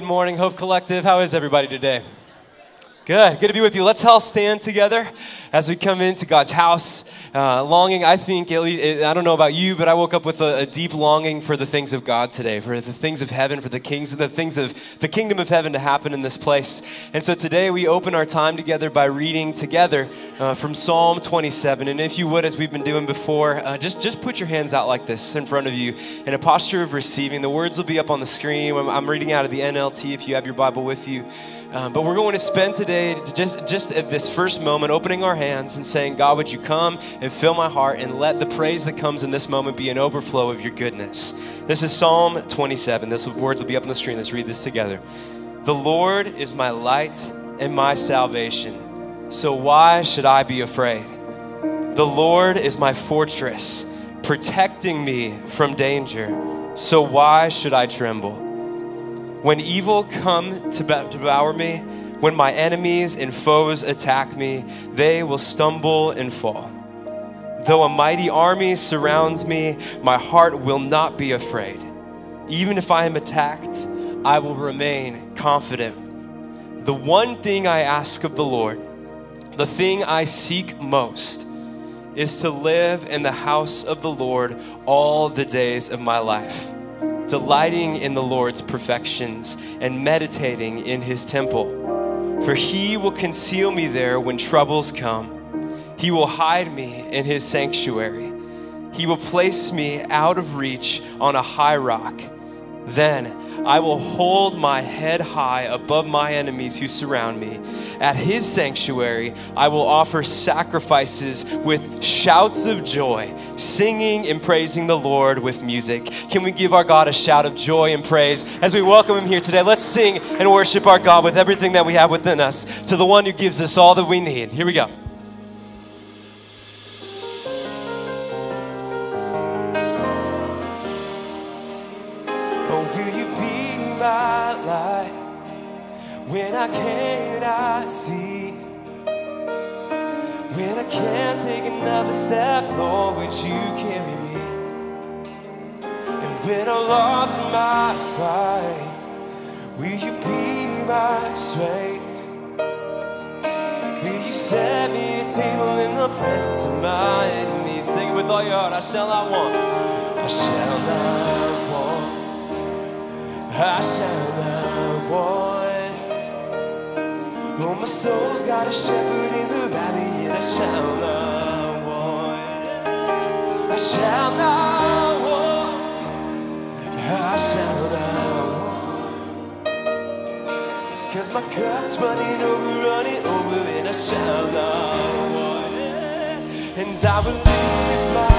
good morning, Hope Collective. How is everybody today? Good. Good to be with you. Let's all stand together as we come into God's house. Uh, longing, I think, at least, I don't know about you, but I woke up with a, a, deep longing for the things of God today, for the things of heaven, for the kings, the things of the kingdom of heaven to happen in this place. And so today we open our time together by reading together uh, from Psalm 27. And if you would, as we've been doing before, uh, just, just put your hands out like this in front of you in a posture of receiving. The words will be up on the screen. I'm, I'm reading out of the NLT if you have your Bible with you. Um, but we're going to spend today just, just at this first moment opening our hands and saying, God, would you come and fill my heart and let the praise that comes in this moment be an overflow of your goodness. This is Psalm 27. This words will be up on the screen. Let's read this together. The Lord is my light and my salvation. So why should I be afraid? The Lord is my fortress, protecting me from danger. So why should I tremble? When evil come to devour me, when my enemies and foes attack me, they will stumble and fall. Though a mighty army surrounds me, my heart will not be afraid. Even if I am attacked, I will remain confident. The one thing I ask of the Lord, the thing I seek most, is to live in the house of the Lord all the days of my life delighting in the Lord's perfections and meditating in his temple. For he will conceal me there when troubles come. He will hide me in his sanctuary. He will place me out of reach on a high rock. Then I will hold my head high above my enemies who surround me. At his sanctuary, I will offer sacrifices with shouts of joy, singing and praising the Lord with music. Can we give our God a shout of joy and praise as we welcome him here today? Let's sing and worship our God with everything that we have within us to the one who gives us all that we need. Here we go. When I see. When I can't take another step, Lord, would you carry me? And when I lost my fight, will you be my strength? Will you set me a table in the presence of my enemies? Sing it with all your heart, I shall not want. I shall not want. I shall not want. Oh, my soul's got a shepherd in the valley, and I shall not want. I shall not want. I shall not want. Cause my cup's running over, running over, and I shall not want. And I believe lift my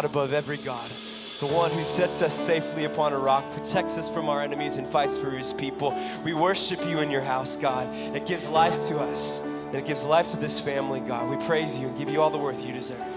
God above every God, the one who sets us safely upon a rock, protects us from our enemies, and fights for his people. We worship you in your house, God. It gives life to us, and it gives life to this family, God. We praise you and give you all the worth you deserve.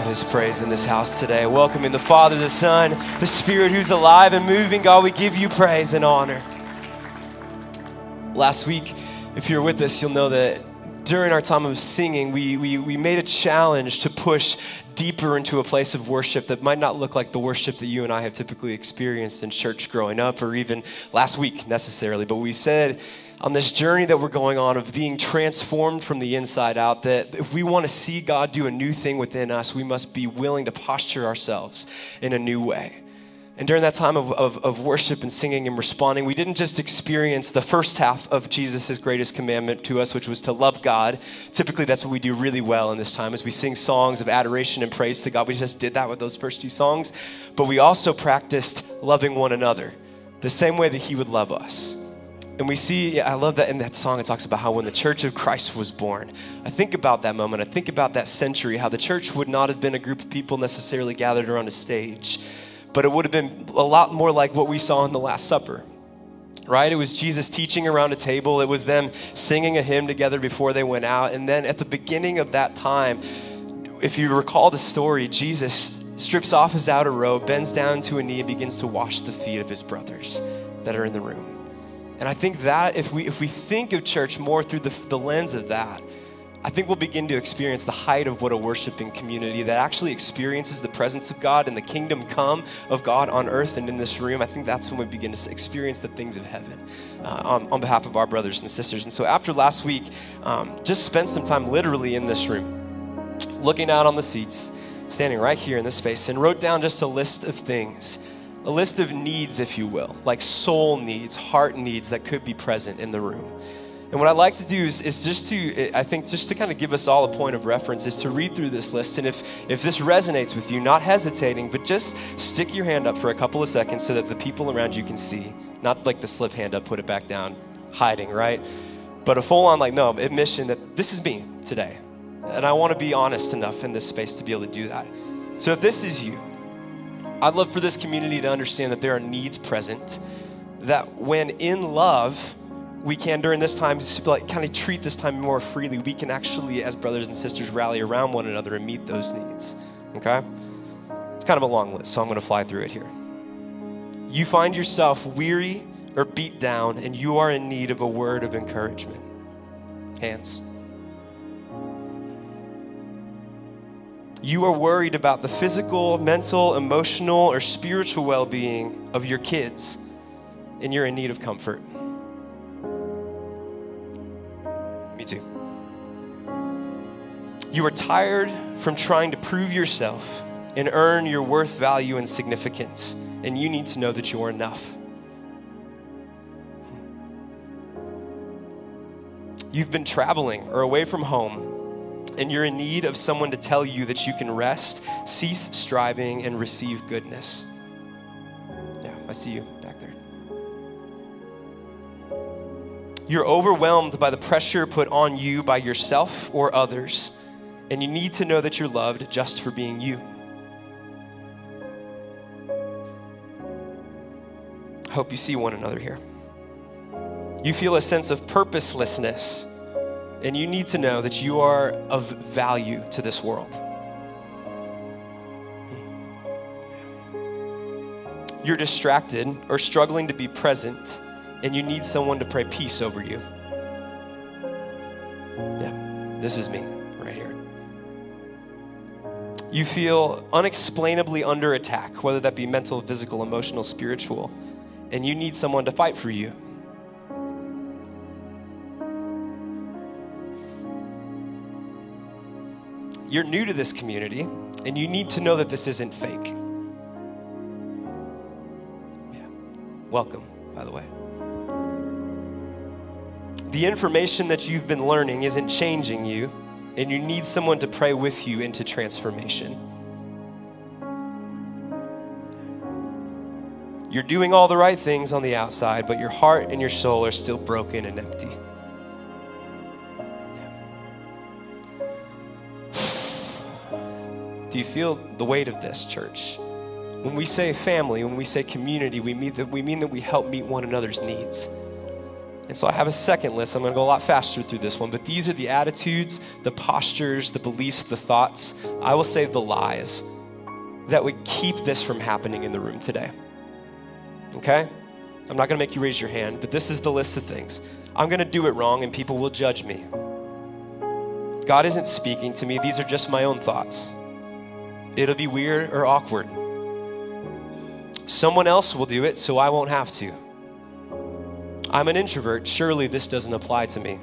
shout his praise in this house today. Welcoming the Father, the Son, the Spirit who's alive and moving. God, we give you praise and honor. Last week, if you're with us, you'll know that during our time of singing, we, we, we made a challenge to push deeper into a place of worship that might not look like the worship that you and I have typically experienced in church growing up or even last week necessarily. But we said, on this journey that we're going on of being transformed from the inside out, that if we want to see God do a new thing within us, we must be willing to posture ourselves in a new way. And during that time of, of, of, worship and singing and responding, we didn't just experience the first half of Jesus' greatest commandment to us, which was to love God. Typically, that's what we do really well in this time as we sing songs of adoration and praise to God. We just did that with those first two songs. But we also practiced loving one another the same way that He would love us. And we see, I love that in that song, it talks about how when the church of Christ was born. I think about that moment. I think about that century, how the church would not have been a group of people necessarily gathered around a stage but it would have been a lot more like what we saw in the Last Supper. Right? It was Jesus teaching around a table. It was them singing a hymn together before they went out. And then at the beginning of that time, if you recall the story, Jesus strips off his outer robe, bends down to a knee, and begins to wash the feet of his brothers that are in the room. And I think that if we, if we think of church more through the, the lens of that, I think we'll begin to experience the height of what a worshiping community that actually experiences the presence of God and the kingdom come of God on earth and in this room. I think that's when we begin to experience the things of heaven uh, on, on, behalf of our brothers and sisters. And so after last week, um, just spent some time literally in this room, looking out on the seats, standing right here in this space, and wrote down just a list of things. A list of needs, if you will, like soul needs, heart needs that could be present in the room. And what I'd like to do is, is just to, I think, just to kind of give us all a point of reference, is to read through this list. And if, if this resonates with you, not hesitating, but just stick your hand up for a couple of seconds so that the people around you can see. Not like the slip hand up, put it back down, hiding, right? But a full on, like, no, admission that this is me today. And I want to be honest enough in this space to be able to do that. So if this is you, I'd love for this community to understand that there are needs present, that when in love, we can during this time like kind of treat this time more freely. We can actually as brothers and sisters rally around one another and meet those needs okay? It's kind of a long list so i'm going to fly through it here. You find yourself weary or beat down and you are in need of a word of encouragement. Hands you are worried about the physical mental emotional or spiritual well-being of your kids and you're in need of comfort Me too. You are tired from trying to prove yourself and earn your worth, value, and significance, and you need to know that you're enough. You've been traveling or away from home, and you're in need of someone to tell you that you can rest, cease striving, and receive goodness. Yeah, I see you. Back there. You're overwhelmed by the pressure put on you by yourself or others, and you need to know that you're loved just for being you. I hope you see one another here. You feel a sense of purposelessness, and you need to know that you are of value to this world. You're distracted or struggling to be present and you need someone to pray peace over you. Yeah, this is me right here. You feel unexplainably under attack, whether that be mental, physical, emotional, spiritual, and you need someone to fight for you. You're new to this community, and you need to know that this isn't fake. Yeah. Welcome, by the way the information that you've been learning isn't changing you, and you need someone to pray with you into transformation. You're doing all the right things on the outside, but your heart and your soul are still broken and empty. Do you feel the weight of this, church? When we say family, when we say community, we mean that we, mean that we help meet one another's needs. And so I have a second list. I'm going to go a lot faster through this one, but these are the attitudes, the postures, the beliefs, the thoughts, I will say the lies that would keep this from happening in the room today. Okay? I'm not going to make you raise your hand, but this is the list of things. I'm going to do it wrong and people will judge me. God isn't speaking to me, these are just my own thoughts. It'll be weird or awkward. Someone else will do it, so I won't have to. I'm an introvert, surely this doesn't apply to me.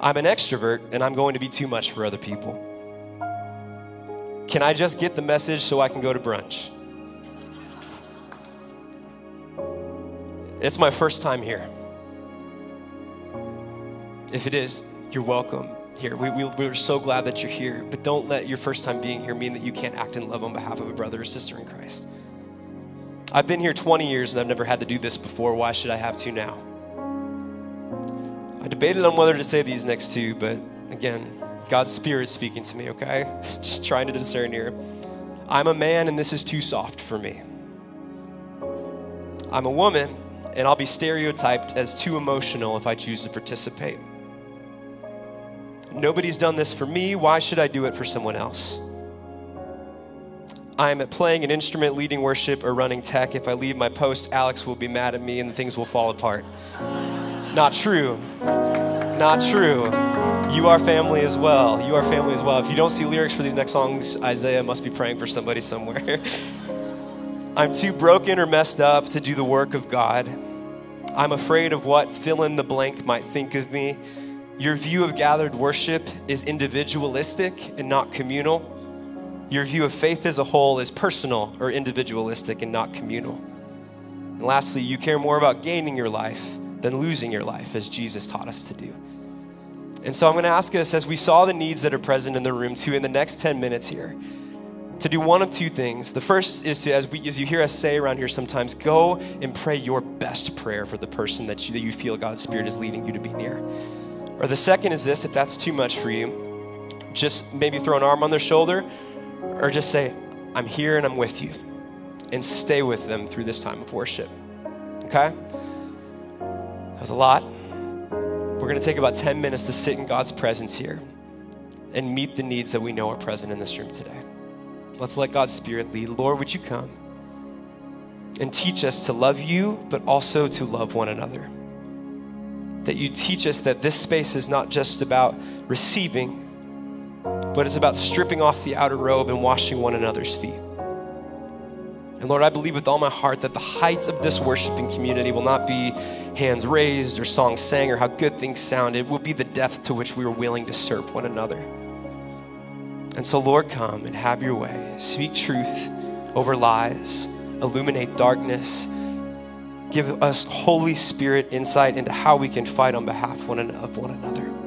I'm an extrovert, and I'm going to be too much for other people. Can I just get the message so I can go to brunch? It's my first time here. If it is, you're welcome here. We, we, we're so glad that you're here, but don't let your first time being here mean that you can't act in love on behalf of a brother or sister in Christ. I've been here 20 years and I've never had to do this before. Why should I have to now? I debated on whether to say these next two, but again, God's Spirit speaking to me, okay? Just trying to discern here. I'm a man and this is too soft for me. I'm a woman and I'll be stereotyped as too emotional if I choose to participate. Nobody's done this for me. Why should I do it for someone else? I'm at playing an instrument, leading worship, or running tech. If I leave my post, Alex will be mad at me and things will fall apart. Not true. Not true. You are family as well. You are family as well. If you don't see lyrics for these next songs, Isaiah must be praying for somebody somewhere. I'm too broken or messed up to do the work of God. I'm afraid of what fill in the blank might think of me. Your view of gathered worship is individualistic and not communal. Your view of faith as a whole is personal or individualistic and not communal. And lastly, you care more about gaining your life than losing your life, as Jesus taught us to do. And so I'm going to ask us, as we saw the needs that are present in the room, to in the next 10 minutes here, to do one of two things. The first is to, as, we, as you hear us say around here sometimes, go and pray your best prayer for the person that you, that you feel God's Spirit is leading you to be near. Or the second is this if that's too much for you, just maybe throw an arm on their shoulder or just say, I'm here and I'm with you, and stay with them through this time of worship. Okay? That was a lot. We're going to take about 10 minutes to sit in God's presence here and meet the needs that we know are present in this room today. Let's let God's Spirit lead. Lord, would you come and teach us to love you, but also to love one another? That you teach us that this space is not just about receiving, but it's about stripping off the outer robe and washing one another's feet. And Lord, I believe with all my heart that the heights of this worshiping community will not be hands raised or songs sang or how good things sound. It will be the depth to which we are willing to serve one another. And so, Lord, come and have your way. Speak truth over lies, illuminate darkness. Give us Holy Spirit insight into how we can fight on behalf of one another.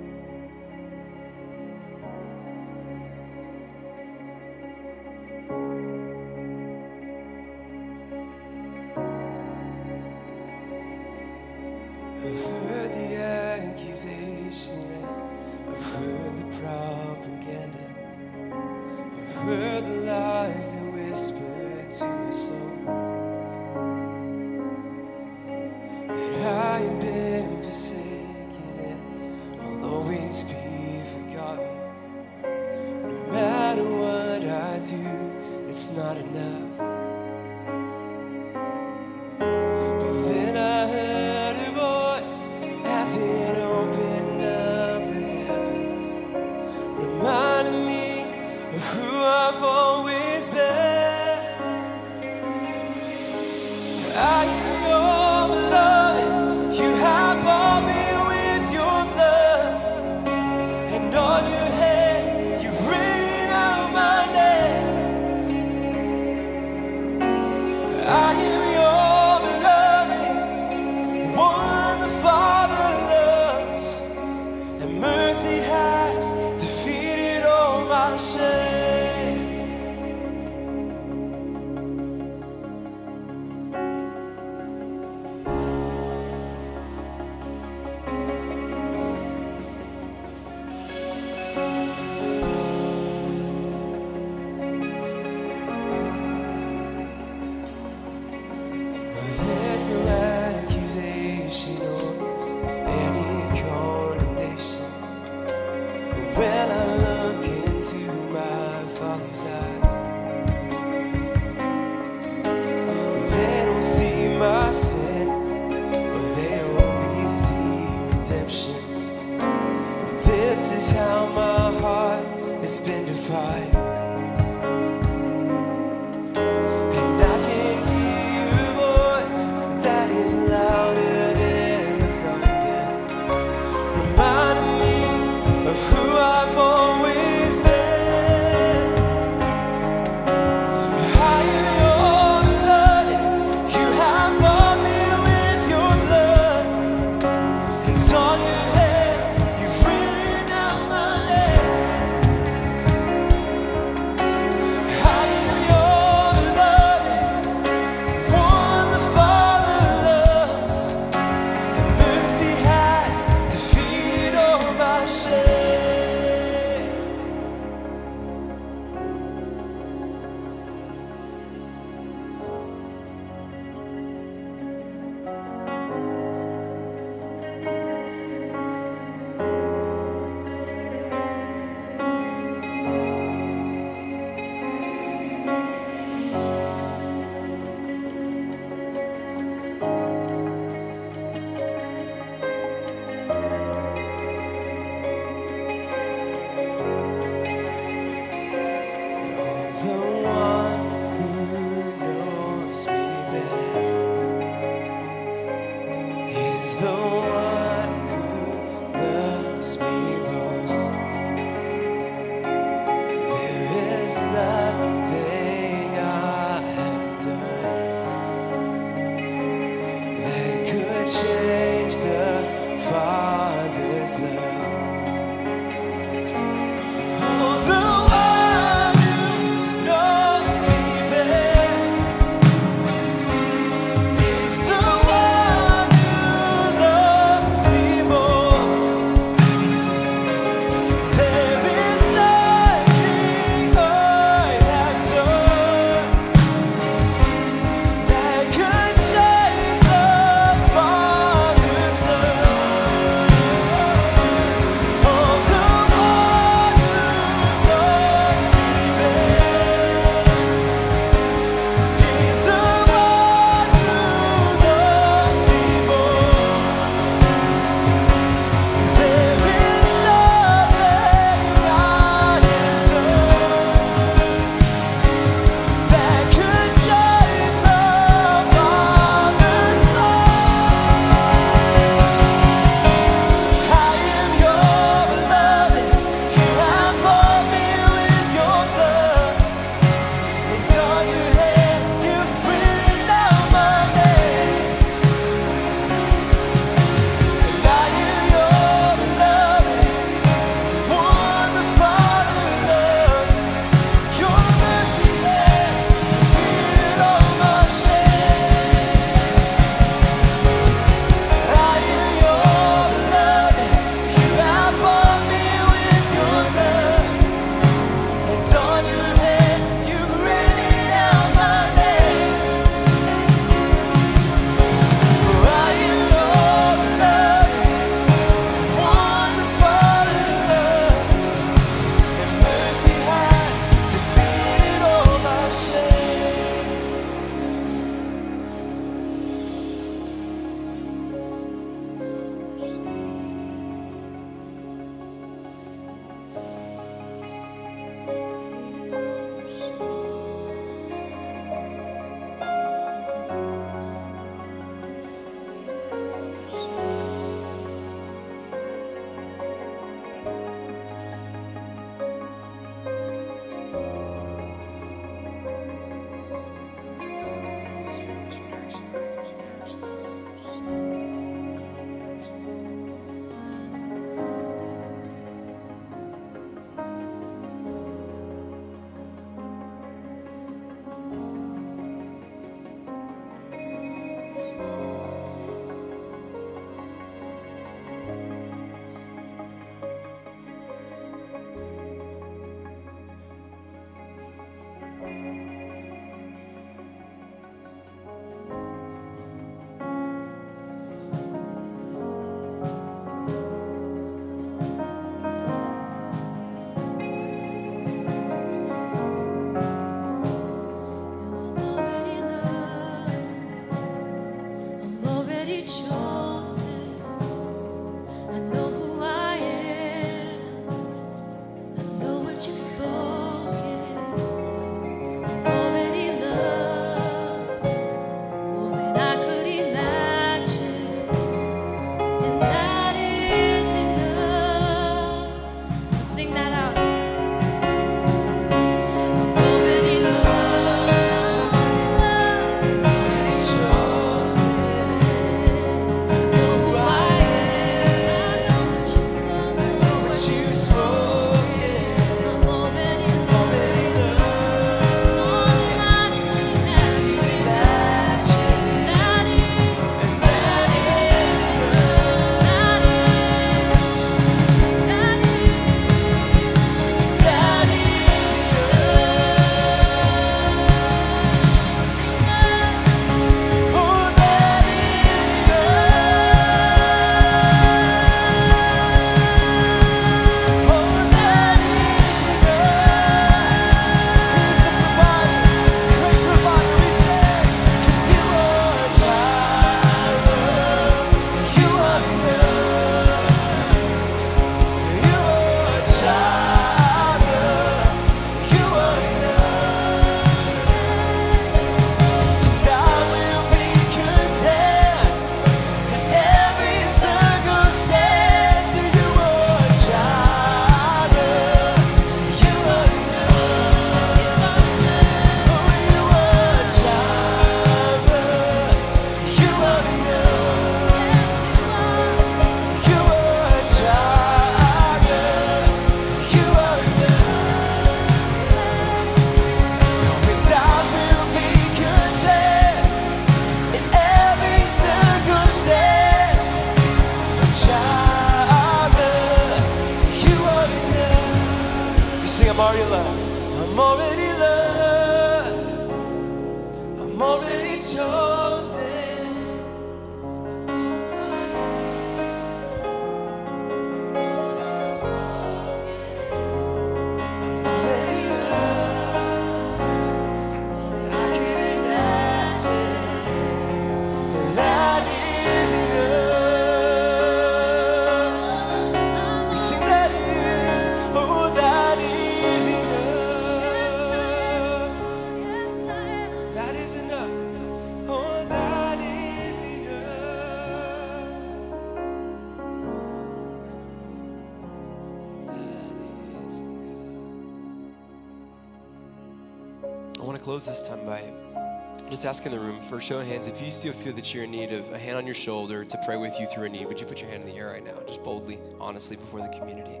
For a show of hands. If you still feel that you're in need of a hand on your shoulder to pray with you through a need, would you put your hand in the air right now, just boldly, honestly, before the community?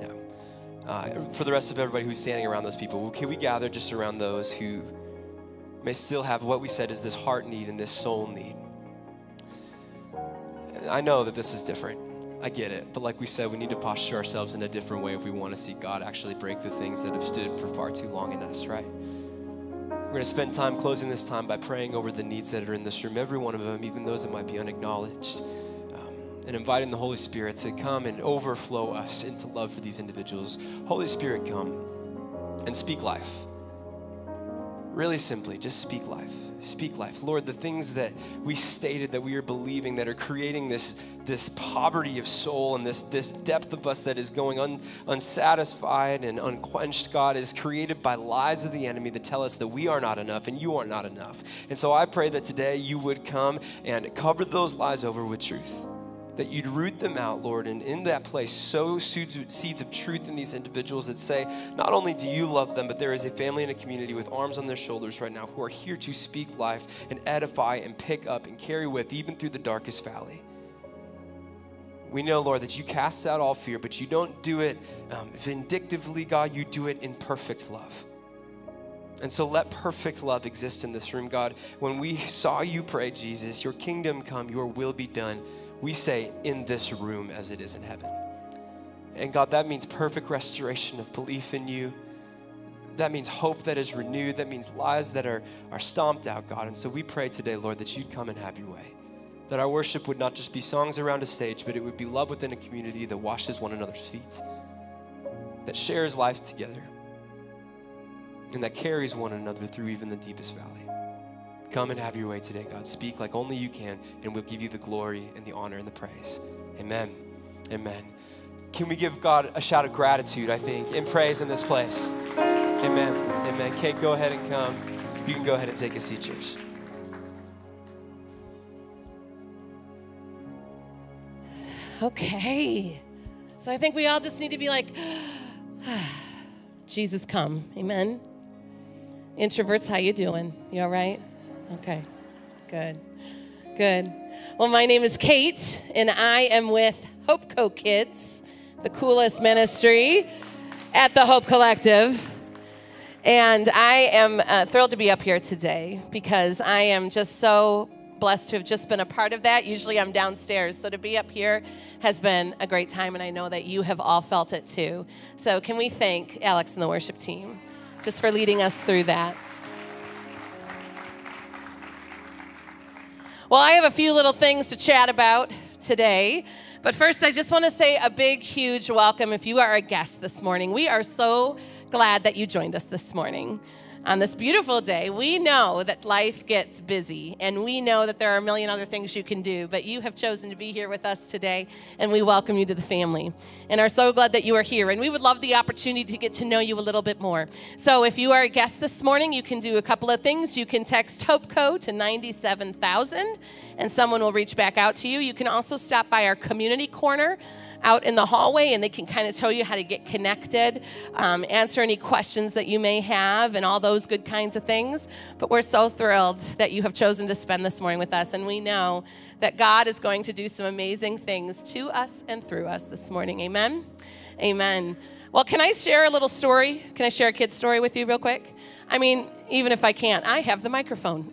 No. Uh, for the rest of everybody who's standing around those people, can we gather just around those who may still have what we said is this heart need and this soul need? I know that this is different. I get it. But like we said, we need to posture ourselves in a different way if we want to see God actually break the things that have stood for far too long in us, right? We're going to spend time closing this time by praying over the needs that are in this room, every one of them, even those that might be unacknowledged, um, and inviting the Holy Spirit to come and overflow us into love for these individuals. Holy Spirit, come and speak life. Really simply, just speak life. Speak life. Lord, the things that we stated that we are believing that are creating this, this poverty of soul and this, this depth of us that is going un, unsatisfied and unquenched, God, is created by lies of the enemy that tell us that we are not enough and you are not enough. And so I pray that today you would come and cover those lies over with truth that you'd root them out, Lord, and in that place sow seeds of truth in these individuals that say, not only do you love them, but there is a family and a community with arms on their shoulders right now who are here to speak life and edify and pick up and carry with, even through the darkest valley. We know, Lord, that you cast out all fear, but you don't do it um, vindictively, God. You do it in perfect love. And so let perfect love exist in this room, God. When we saw you pray, Jesus, your kingdom come, your will be done we say in this room as it is in heaven. And God, that means perfect restoration of belief in you. That means hope that is renewed. That means lies that are, are stomped out, God. And so we pray today, Lord, that you'd come and have your way. That our worship would not just be songs around a stage, but it would be love within a community that washes one another's feet, that shares life together, and that carries one another through even the deepest valley. Come and have your way today, God. Speak like only you can, and we'll give you the glory and the honor and the praise. Amen. Amen. Can we give God a shout of gratitude, I think, and praise in this place? Amen. Amen. Kate, go ahead and come. You can go ahead and take a seat, church. Okay. So I think we all just need to be like, Jesus, come. Amen. Introverts, how you doing? You all right? Okay. Good. Good. Well, my name is Kate, and I am with Hope Co Kids, the coolest ministry at the Hope Collective. And I am uh, thrilled to be up here today because I am just so blessed to have just been a part of that. Usually I'm downstairs. So to be up here has been a great time, and I know that you have all felt it too. So can we thank Alex and the worship team just for leading us through that? Well, I have a few little things to chat about today. But first, I just want to say a big, huge welcome if you are a guest this morning. We are so glad that you joined us this morning on this beautiful day. We know that life gets busy and we know that there are a million other things you can do, but you have chosen to be here with us today and we welcome you to the family and are so glad that you are here. And we would love the opportunity to get to know you a little bit more. So if you are a guest this morning, you can do a couple of things. You can text HOPECO to 97000 and someone will reach back out to you. You can also stop by our community corner out in the hallway and they can kind of tell you how to get connected, um, answer any questions that you may have, and all those good kinds of things. But we're so thrilled that you have chosen to spend this morning with us, and we know that God is going to do some amazing things to us and through us this morning. Amen. Amen. Well, can I share a little story? Can I share a kid's story with you, real quick? I mean, even if I can't, I have the microphone.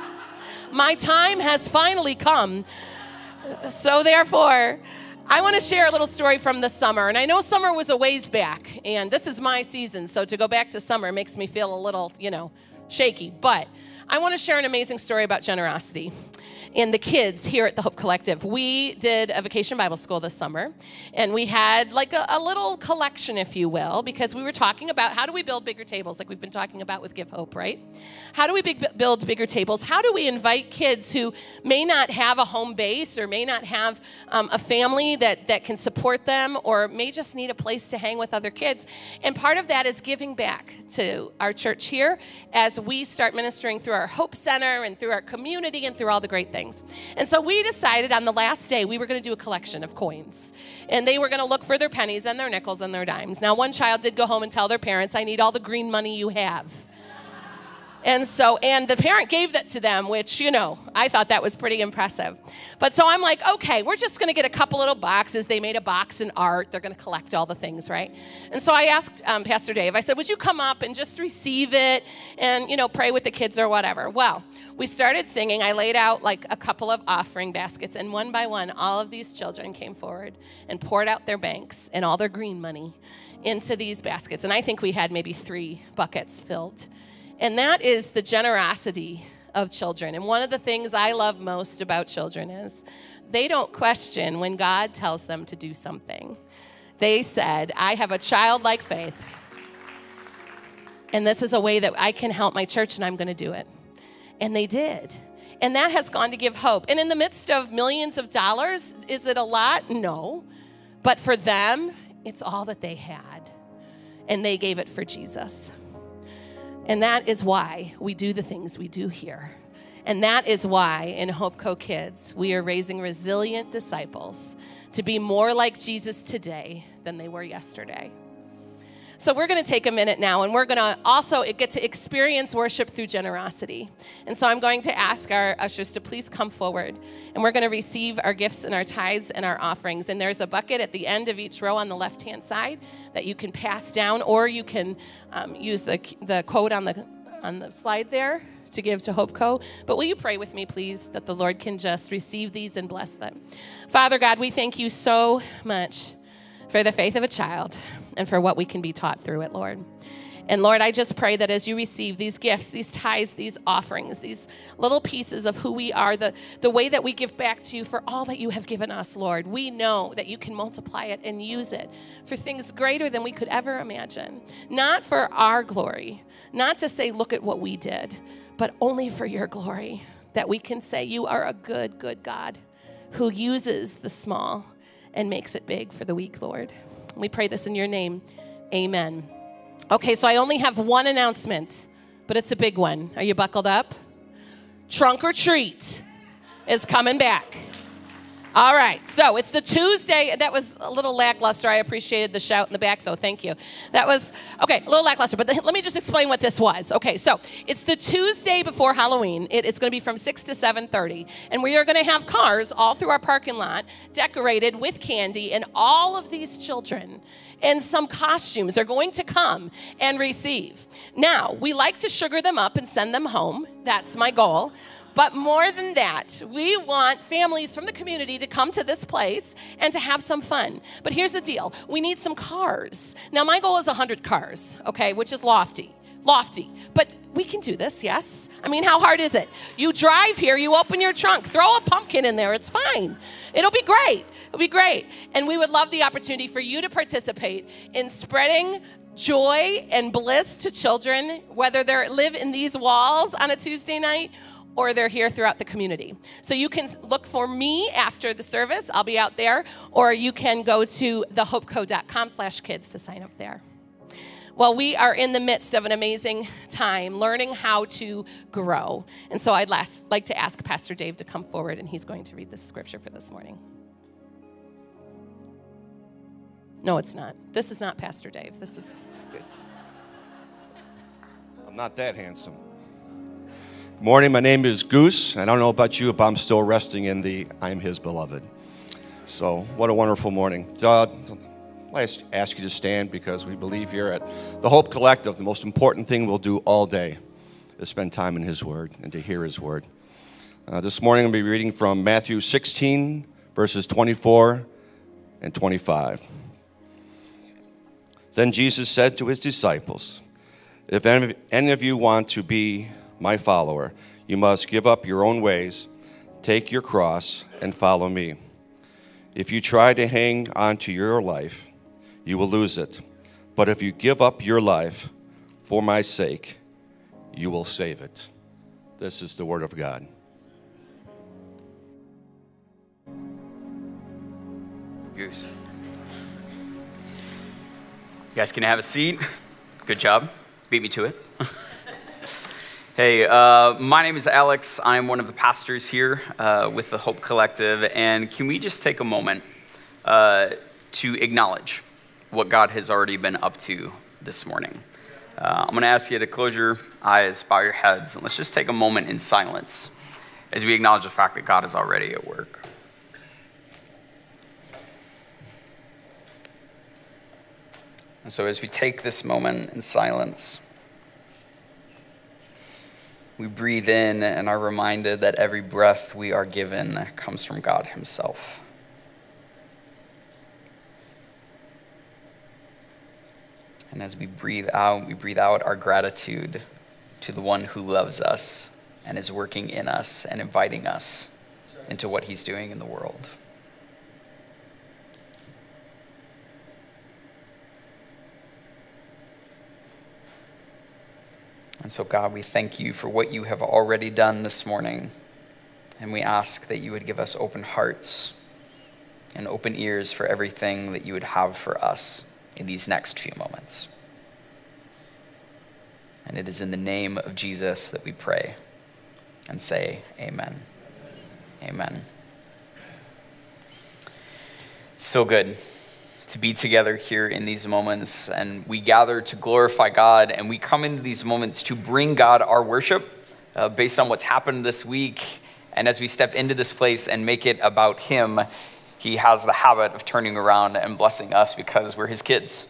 My time has finally come. So, therefore, I want to share a little story from the summer. And I know summer was a ways back, and this is my season. So to go back to summer makes me feel a little, you know, shaky. But I want to share an amazing story about generosity and the kids here at the Hope Collective. We did a vacation Bible school this summer, and we had like a, a, little collection, if you will, because we were talking about how do we build bigger tables, like we've been talking about with Give Hope, right? How do we big, build bigger tables? How do we invite kids who may not have a home base or may not have um, a family that, that can support them or may just need a place to hang with other kids? And part of that is giving back to our church here as we start ministering through our Hope Center and through our community and through all the great things things. And so we decided on the last day we were going to do a collection of coins. And they were going to look for their pennies and their nickels and their dimes. Now, one child did go home and tell their parents, I need all the green money you have. And so, and the parent gave that to them, which, you know, I thought that was pretty impressive. But so I'm like, okay, we're just going to get a couple little boxes. They made a box in art. They're going to collect all the things, right? And so I asked um, Pastor Dave, I said, would you come up and just receive it and, you know, pray with the kids or whatever? Well, we started singing. I laid out like a couple of offering baskets, and one by one, all of these children came forward and poured out their banks and all their green money into these baskets. And I think we had maybe three buckets filled. And that is the generosity of children. And one of the things I love most about children is they don't question when God tells them to do something. They said, I have a childlike faith, and this is a way that I can help my church, and I'm going to do it. And they did. And that has gone to give hope. And in the midst of millions of dollars, is it a lot? No. But for them, it's all that they had. And they gave it for Jesus. And that is why we do the things we do here. And that is why in Hope Co Kids, we are raising resilient disciples to be more like Jesus today than they were yesterday. So we're going to take a minute now and we're going to also get to experience worship through generosity. And so I'm going to ask our ushers to please come forward and we're going to receive our gifts and our tithes and our offerings. And there's a bucket at the end of each row on the left hand side that you can pass down or you can um, use the, the code on the, on the slide there to give to Hope Co. But will you pray with me, please, that the Lord can just receive these and bless them? Father God, we thank you so much for the faith of a child and for what we can be taught through it, Lord. And Lord, I just pray that as you receive these gifts, these tithes, these offerings, these little pieces of who we are, the, the way that we give back to you for all that you have given us, Lord, we know that you can multiply it and use it for things greater than we could ever imagine. Not for our glory, not to say, look at what we did, but only for your glory. That we can say, you are a good, good God who uses the small and makes it big for the weak, Lord. We pray this in your name. Amen. Okay, so I only have one announcement, but it's a big one. Are you buckled up? Trunk or treat is coming back. All right, so it's the Tuesday. That was a little lackluster. I appreciated the shout in the back, though. Thank you. That was, okay, a little lackluster, but the, let me just explain what this was. Okay, so it's the Tuesday before Halloween. It is going to be from 6 to 7.30, and we are going to have cars all through our parking lot decorated with candy, and all of these children in some costumes are going to come and receive. Now, we like to sugar them up and send them home. That's my goal. But more than that, we want families from the community to come to this place and to have some fun. But here's the deal we need some cars. Now, my goal is 100 cars, okay, which is lofty. Lofty. But we can do this, yes? I mean, how hard is it? You drive here, you open your trunk, throw a pumpkin in there, it's fine. It'll be great. It'll be great. And we would love the opportunity for you to participate in spreading joy and bliss to children, whether they live in these walls on a Tuesday night or they're here throughout the community. So you can look for me after the service. I'll be out there, or you can go to thehopeco.com slash kids to sign up there. Well, we are in the midst of an amazing time learning how to grow. And so I'd last, like to ask Pastor Dave to come forward, and he's going to read the scripture for this morning. No, it's not. This is not Pastor Dave. This is I'm not that handsome. Morning, my name is Goose. I don't know about you, but I'm still resting in the I am his beloved. So, what a wonderful morning. Uh, I ask you to stand because we believe here at the Hope Collective, the most important thing we'll do all day is spend time in his word and to hear his word. Uh, this morning, I'll be reading from Matthew 16, verses 24 and 25. Then Jesus said to his disciples, If any of you want to be my follower, you must give up your own ways, take your cross, and follow me. If you try to hang on to your life, you will lose it. But if you give up your life for my sake, you will save it. This is the word of God. Goose. You guys can have a seat. Good job. Beat me to it. hey, uh, my name is Alex. I'm one of the pastors here uh, with the Hope Collective. And can we just take a moment uh, to acknowledge what God has already been up to this morning? Uh, I'm going to ask you to close your eyes, bow your heads, and let's just take a moment in silence as we acknowledge the fact that God is already at work. And so, as we take this moment in silence, we breathe in and are reminded that every breath we are given comes from God Himself. And as we breathe out, we breathe out our gratitude to the one who loves us and is working in us and inviting us into what He's doing in the world. And so, God, we thank you for what you have already done this morning. And we ask that you would give us open hearts and open ears for everything that you would have for us in these next few moments. And it is in the name of Jesus that we pray and say, Amen. Amen. It's so good to be together here in these moments. And we gather to glorify God, and we come into these moments to bring God our worship uh, based on what's happened this week. And as we step into this place and make it about Him, He has the habit of turning around and blessing us because we're His kids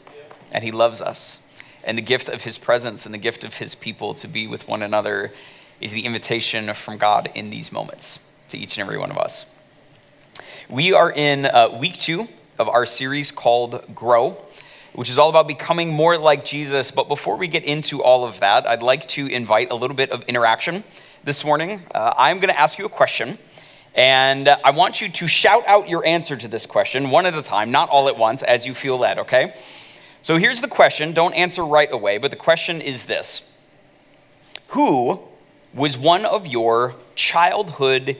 and He loves us. And the gift of His presence and the gift of His people to be with one another is the invitation from God in these moments to each and every one of us. We are in uh, week two of our series called Grow, which is all about becoming more like Jesus. But before we get into all of that, I'd like to invite a little bit of interaction this morning. Uh, I'm going to ask you a question. And I want you to shout out your answer to this question one at a time, not all at once, as you feel led, okay? So here's the question. Don't answer right away, but the question is this Who was one of your childhood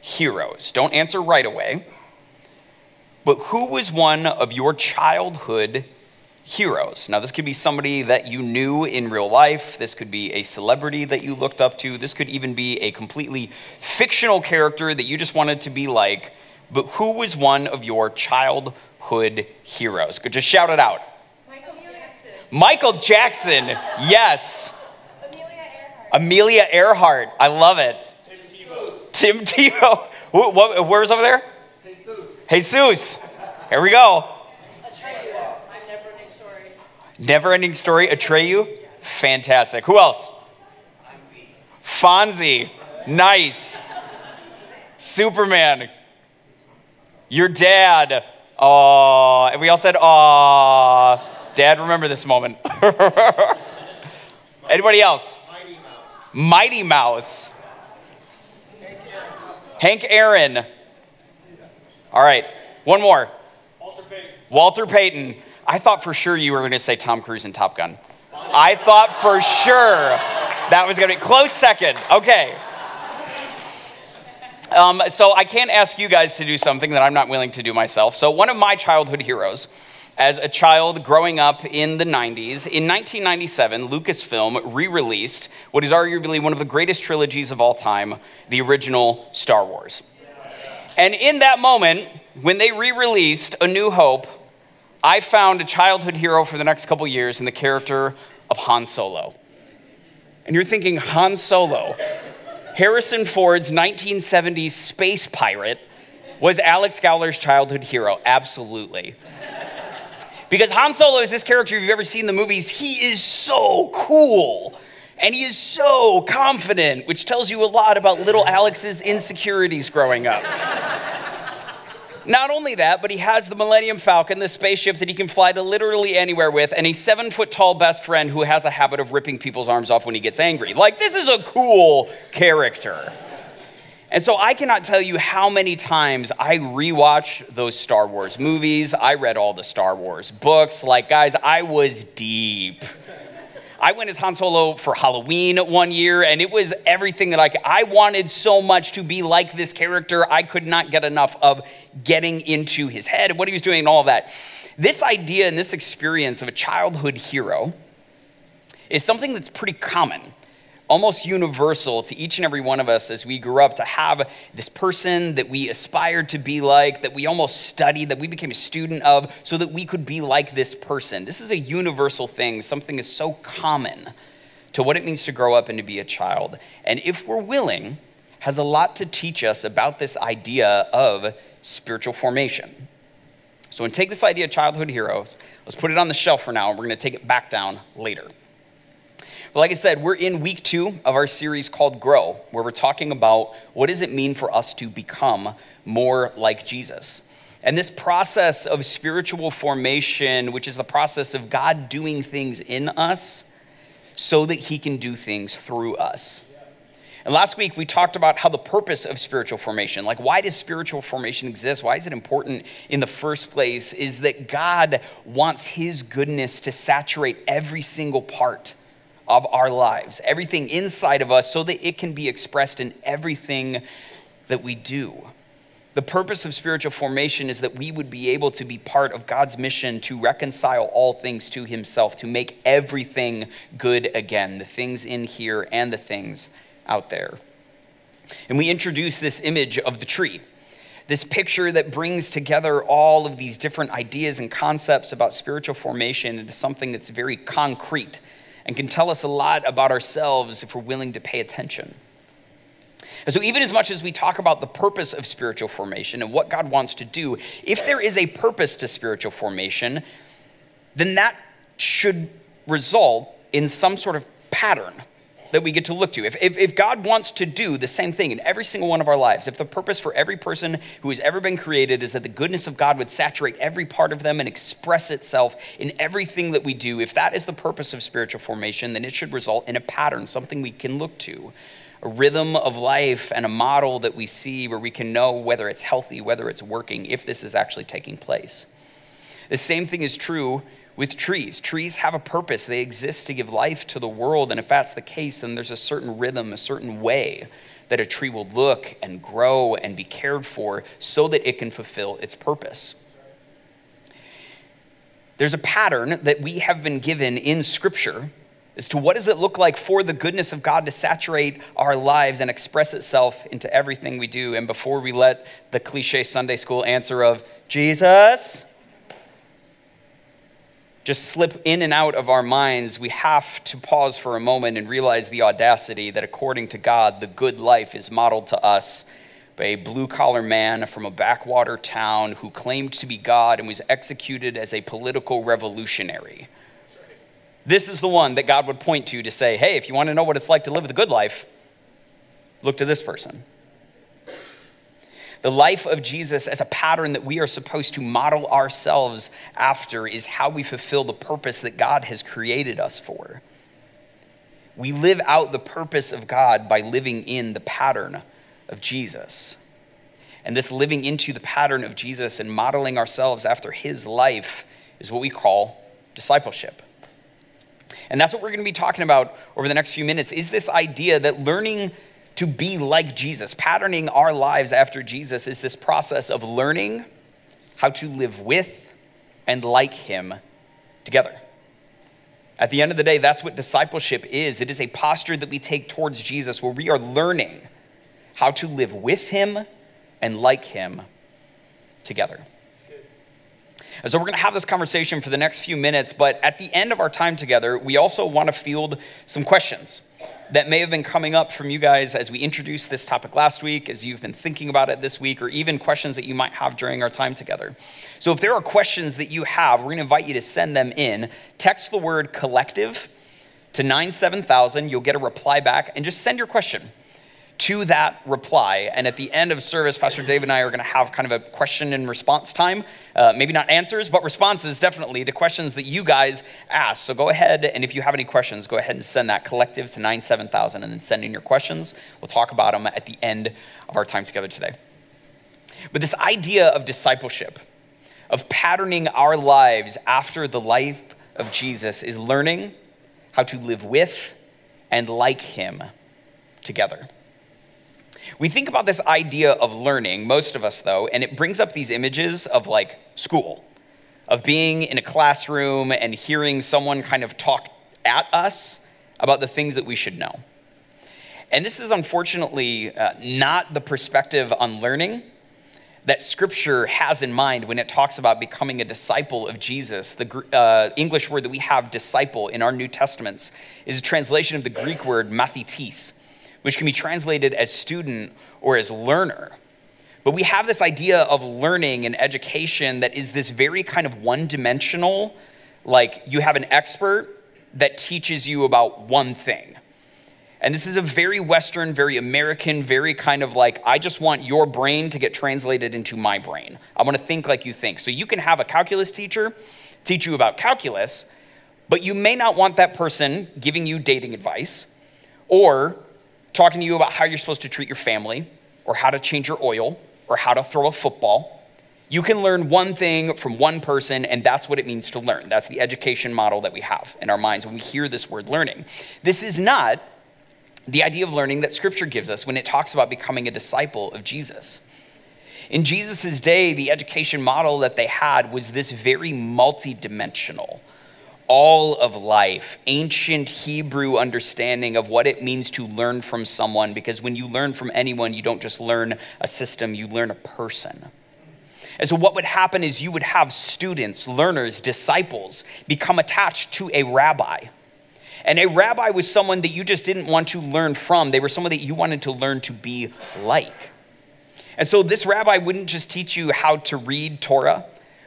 heroes? Don't answer right away but who was one of your childhood heroes? Now, this could be somebody that you knew in real life. This could be a celebrity that you looked up to. This could even be a completely fictional character that you just wanted to be like. But who was one of your childhood heroes? Could just shout it out. Michael Jackson. Michael Jackson, yes. Amelia Earhart. Amelia Earhart, I love it. Tim Tebow. Wh- what- Where's over there? Jesus. Here we go. Atreyu. My never ending story. Never ending story, Atreyu. Fantastic. Who else? Fonzie. Fonzie. Nice. Superman. Your dad. Oh, and we all said, "Aw." Dad, remember this moment. Anybody else? Mighty Mouse. Mighty Mouse. Hank Aaron. All right, one more. Walter Payton. Walter Payton. I thought for sure you were going to say Tom Cruise in Top Gun. I thought for sure that was going to be close second. Okay. Um, so I can't ask you guys to do something that I'm not willing to do myself. So one of my childhood heroes, as a child growing up in the 90s, in 1997, Lucasfilm re-released what is arguably one of the greatest trilogies of all time, the original Star Wars. And in that moment, when they re released A New Hope, I found a childhood hero for the next couple years in the character of Han Solo. And you're thinking, Han Solo, Harrison Ford's 1970s space pirate, was Alex Gowler's childhood hero. Absolutely. Because Han Solo is this character, if you've ever seen the movies, he is so cool. And he is so confident, which tells you a lot about little Alex's insecurities growing up. Not only that, but he has the Millennium Falcon, the spaceship that he can fly to literally anywhere with, and a seven foot tall best friend who has a habit of ripping people's arms off when he gets angry. Like, this is a cool character. And so I cannot tell you how many times I rewatch those Star Wars movies. I read all the Star Wars books. Like, guys, I was deep. I went as Han Solo for Halloween one year, and it was everything that I. I wanted so much to be like this character. I could not get enough of getting into his head and what he was doing and all of that. This idea and this experience of a childhood hero is something that's pretty common almost universal to each and every one of us as we grew up to have this person that we aspired to be like, that we almost studied, that we became a student of, so that we could be like this person. This is a universal thing. Something is so common to what it means to grow up and to be a child. And if we're willing, has a lot to teach us about this idea of spiritual formation. So, when take this idea of childhood heroes, let's put it on the shelf for now, and we're going to take it back down later. But like I said, we're in week two of our series called Grow, where we're talking about what does it mean for us to become more like Jesus. And this process of spiritual formation, which is the process of God doing things in us so that he can do things through us. And last week we talked about how the purpose of spiritual formation, like why does spiritual formation exist? Why is it important in the first place? Is that God wants his goodness to saturate every single part of our lives, everything inside of us, so that it can be expressed in everything that we do. The purpose of spiritual formation is that we would be able to be part of God's mission to reconcile all things to Himself, to make everything good again, the things in here and the things out there. And we introduce this image of the tree, this picture that brings together all of these different ideas and concepts about spiritual formation into something that's very concrete and can tell us a lot about ourselves if we're willing to pay attention. And so, even as much as we talk about the purpose of spiritual formation and what God wants to do, if there is a purpose to spiritual formation, then that should result in some sort of pattern that we get to look to. If, if, if, God wants to do the same thing in every single one of our lives, if the purpose for every person who has ever been created is that the goodness of God would saturate every part of them and express itself in everything that we do, if that is the purpose of spiritual formation, then it should result in a pattern, something we can look to. A rhythm of life and a model that we see where we can know whether it's healthy, whether it's working, if this is actually taking place. The same thing is true with trees. Trees have a purpose, they exist to give life to the world. And if that's the case, then there's a certain rhythm, a certain way that a tree will look and grow and be cared for so that it can fulfill its purpose. There's a pattern that we have been given in Scripture as to what does it look like for the goodness of God to saturate our lives and express itself into everything we do. And before we let the cliche Sunday school answer of Jesus, just slip in and out of our minds, we have to pause for a moment and realize the audacity that, according to God, the good life is modeled to us by a blue collar man from a backwater town who claimed to be God and was executed as a political revolutionary. This is the one that God would point to to say, hey, if you want to know what it's like to live the good life, look to this person. The life of Jesus as a pattern that we are supposed to model ourselves after is how we fulfill the purpose that God has created us for. We live out the purpose of God by living in the pattern of Jesus. And this living into the pattern of Jesus and modeling ourselves after his life is what we call discipleship. And that's what we're going to be talking about over the next few minutes is this idea that learning to be like Jesus. Patterning our lives after Jesus is this process of learning how to live with and like him together. At the end of the day, that's what discipleship is. It is a posture that we take towards Jesus where we are learning how to live with him and like him together. And so we're going to have this conversation for the next few minutes, but at the end of our time together, we also want to field some questions that may have been coming up from you guys as we introduced this topic last week, as you've been thinking about it this week, or even questions that you might have during our time together. So if there are questions that you have, we're going to invite you to send them in. Text the word collective to 97000. You'll get a reply back and just send your question. To that reply. And at the end of service, Pastor Dave and I are going to have kind of a question and response time. Uh, maybe not answers, but responses definitely to questions that you guys ask. So go ahead, and if you have any questions, go ahead and send that collective to 97000 and then send in your questions. We'll talk about them at the end of our time together today. But this idea of discipleship, of patterning our lives after the life of Jesus, is learning how to live with and like him together. We think about this idea of learning, most of us though, and it brings up these images of like school, of being in a classroom and hearing someone kind of talk at us about the things that we should know. And this is unfortunately uh, not the perspective on learning that scripture has in mind when it talks about becoming a disciple of Jesus. The uh, English word that we have, disciple, in our New Testaments is a translation of the Greek word mathetes, which can be translated as student or as learner. But we have this idea of learning and education that is this very kind of one dimensional, like you have an expert that teaches you about one thing. And this is a very Western, very American, very kind of like, I just want your brain to get translated into my brain. I want to think like you think. So you can have a calculus teacher teach you about calculus, but you may not want that person giving you dating advice or talking to you about how you're supposed to treat your family or how to change your oil or how to throw a football. You can learn one thing from one person, and that's what it means to learn. That's the education model that we have in our minds when we hear this word learning. This is not the idea of learning that scripture gives us when it talks about becoming a disciple of Jesus. In Jesus' day, the education model that they had was this very multidimensional, all of life, ancient Hebrew understanding of what it means to learn from someone, because when you learn from anyone, you don't just learn a system, you learn a person. And so, what would happen is you would have students, learners, disciples become attached to a rabbi and a rabbi was someone that you just didn't want to learn from, they were someone that you wanted to learn to be like. And so this rabbi wouldn't just teach you how to read Torah,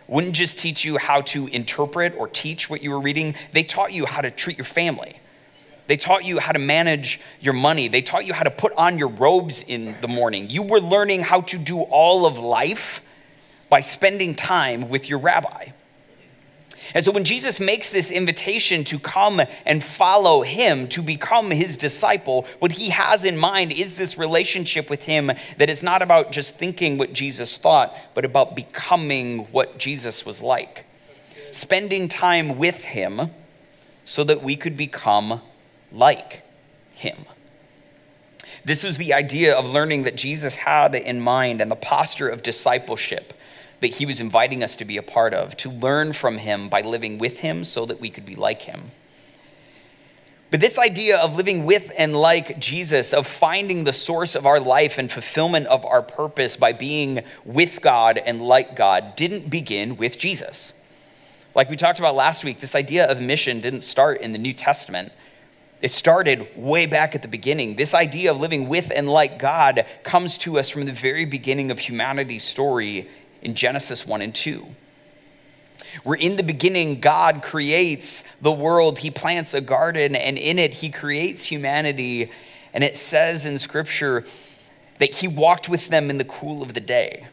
wouldn't just teach you how to interpret or teach what you were reading, they taught you how to treat your family. They taught you how to manage your money. They taught you how to put on your robes in the morning. You were learning how to do all of life by spending time with your rabbi. And so when Jesus makes this invitation to come and follow him, to become his disciple, what he has in mind is this relationship with him that is not about just thinking what Jesus thought, but about becoming what Jesus was like. Spending time with him so that we could become like him. This was the idea of learning that Jesus had in mind and the posture of discipleship that he was inviting us to be a part of, to learn from him by living with him so that we could be like him. But this idea of living with and like Jesus, of finding the source of our life and fulfillment of our purpose by being with God and like God, didn't begin with Jesus. Like we talked about last week, this idea of mission didn't start in the New Testament. It started way back at the beginning. This idea of living with and like God comes to us from the very beginning of humanity's story in Genesis 1 and 2. Where in the beginning, God creates the world, He plants a garden, and in it, He creates humanity. And it says in Scripture that He walked with them in the cool of the day.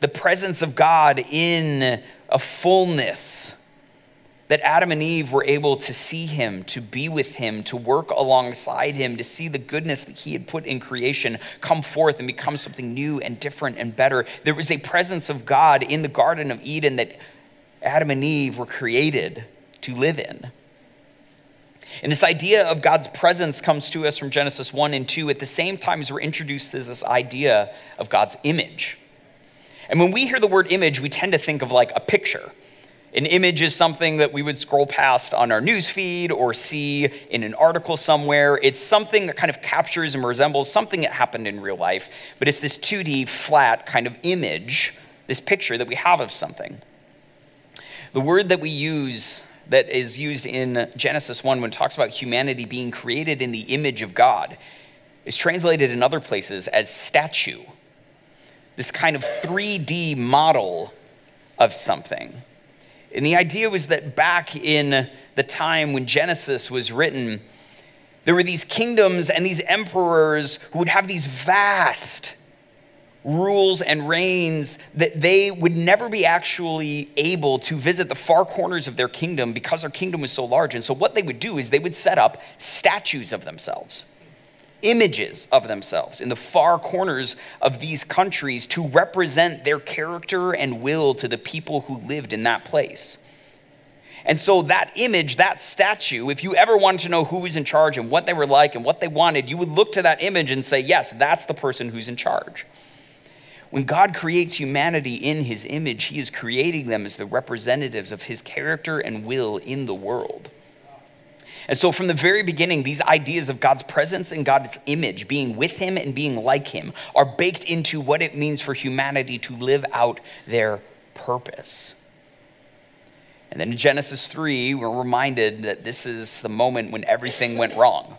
The presence of God in a fullness that Adam and Eve were able to see him, to be with him, to work alongside him, to see the goodness that he had put in creation come forth and become something new and different and better. There was a presence of God in the Garden of Eden that Adam and Eve were created to live in. And this idea of God's presence comes to us from Genesis 1 and 2 at the same time as we're introduced to this idea of God's image. And when we hear the word image, we tend to think of like a picture an image is something that we would scroll past on our news feed or see in an article somewhere. It's something that kind of captures and resembles something that happened in real life, but it's this 2D flat kind of image, this picture that we have of something. The word that we use that is used in Genesis 1 when it talks about humanity being created in the image of God is translated in other places as statue. This kind of 3D model of something. And the idea was that back in the time when Genesis was written, There were these kingdoms and these emperors who would have these vast rules and reigns that they would never be actually able to visit the far corners of their kingdom because their kingdom was so large. And so, what they would do is they would set up statues of themselves, images of themselves in the far corners of these countries to represent their character and will to the people who lived in that place. And so, that image, that statue, if you ever wanted to know who was in charge and what they were like and what they wanted, you would look to that image and say, Yes, that's the person who's in charge. When God creates humanity in his image, he is creating them as the representatives of his character and will in the world. And so, from the very beginning, these ideas of God's presence and God's image, being with Him and being like Him, are baked into what it means for humanity to live out their purpose. And then in Genesis 3, we're reminded that this is the moment when everything went wrong.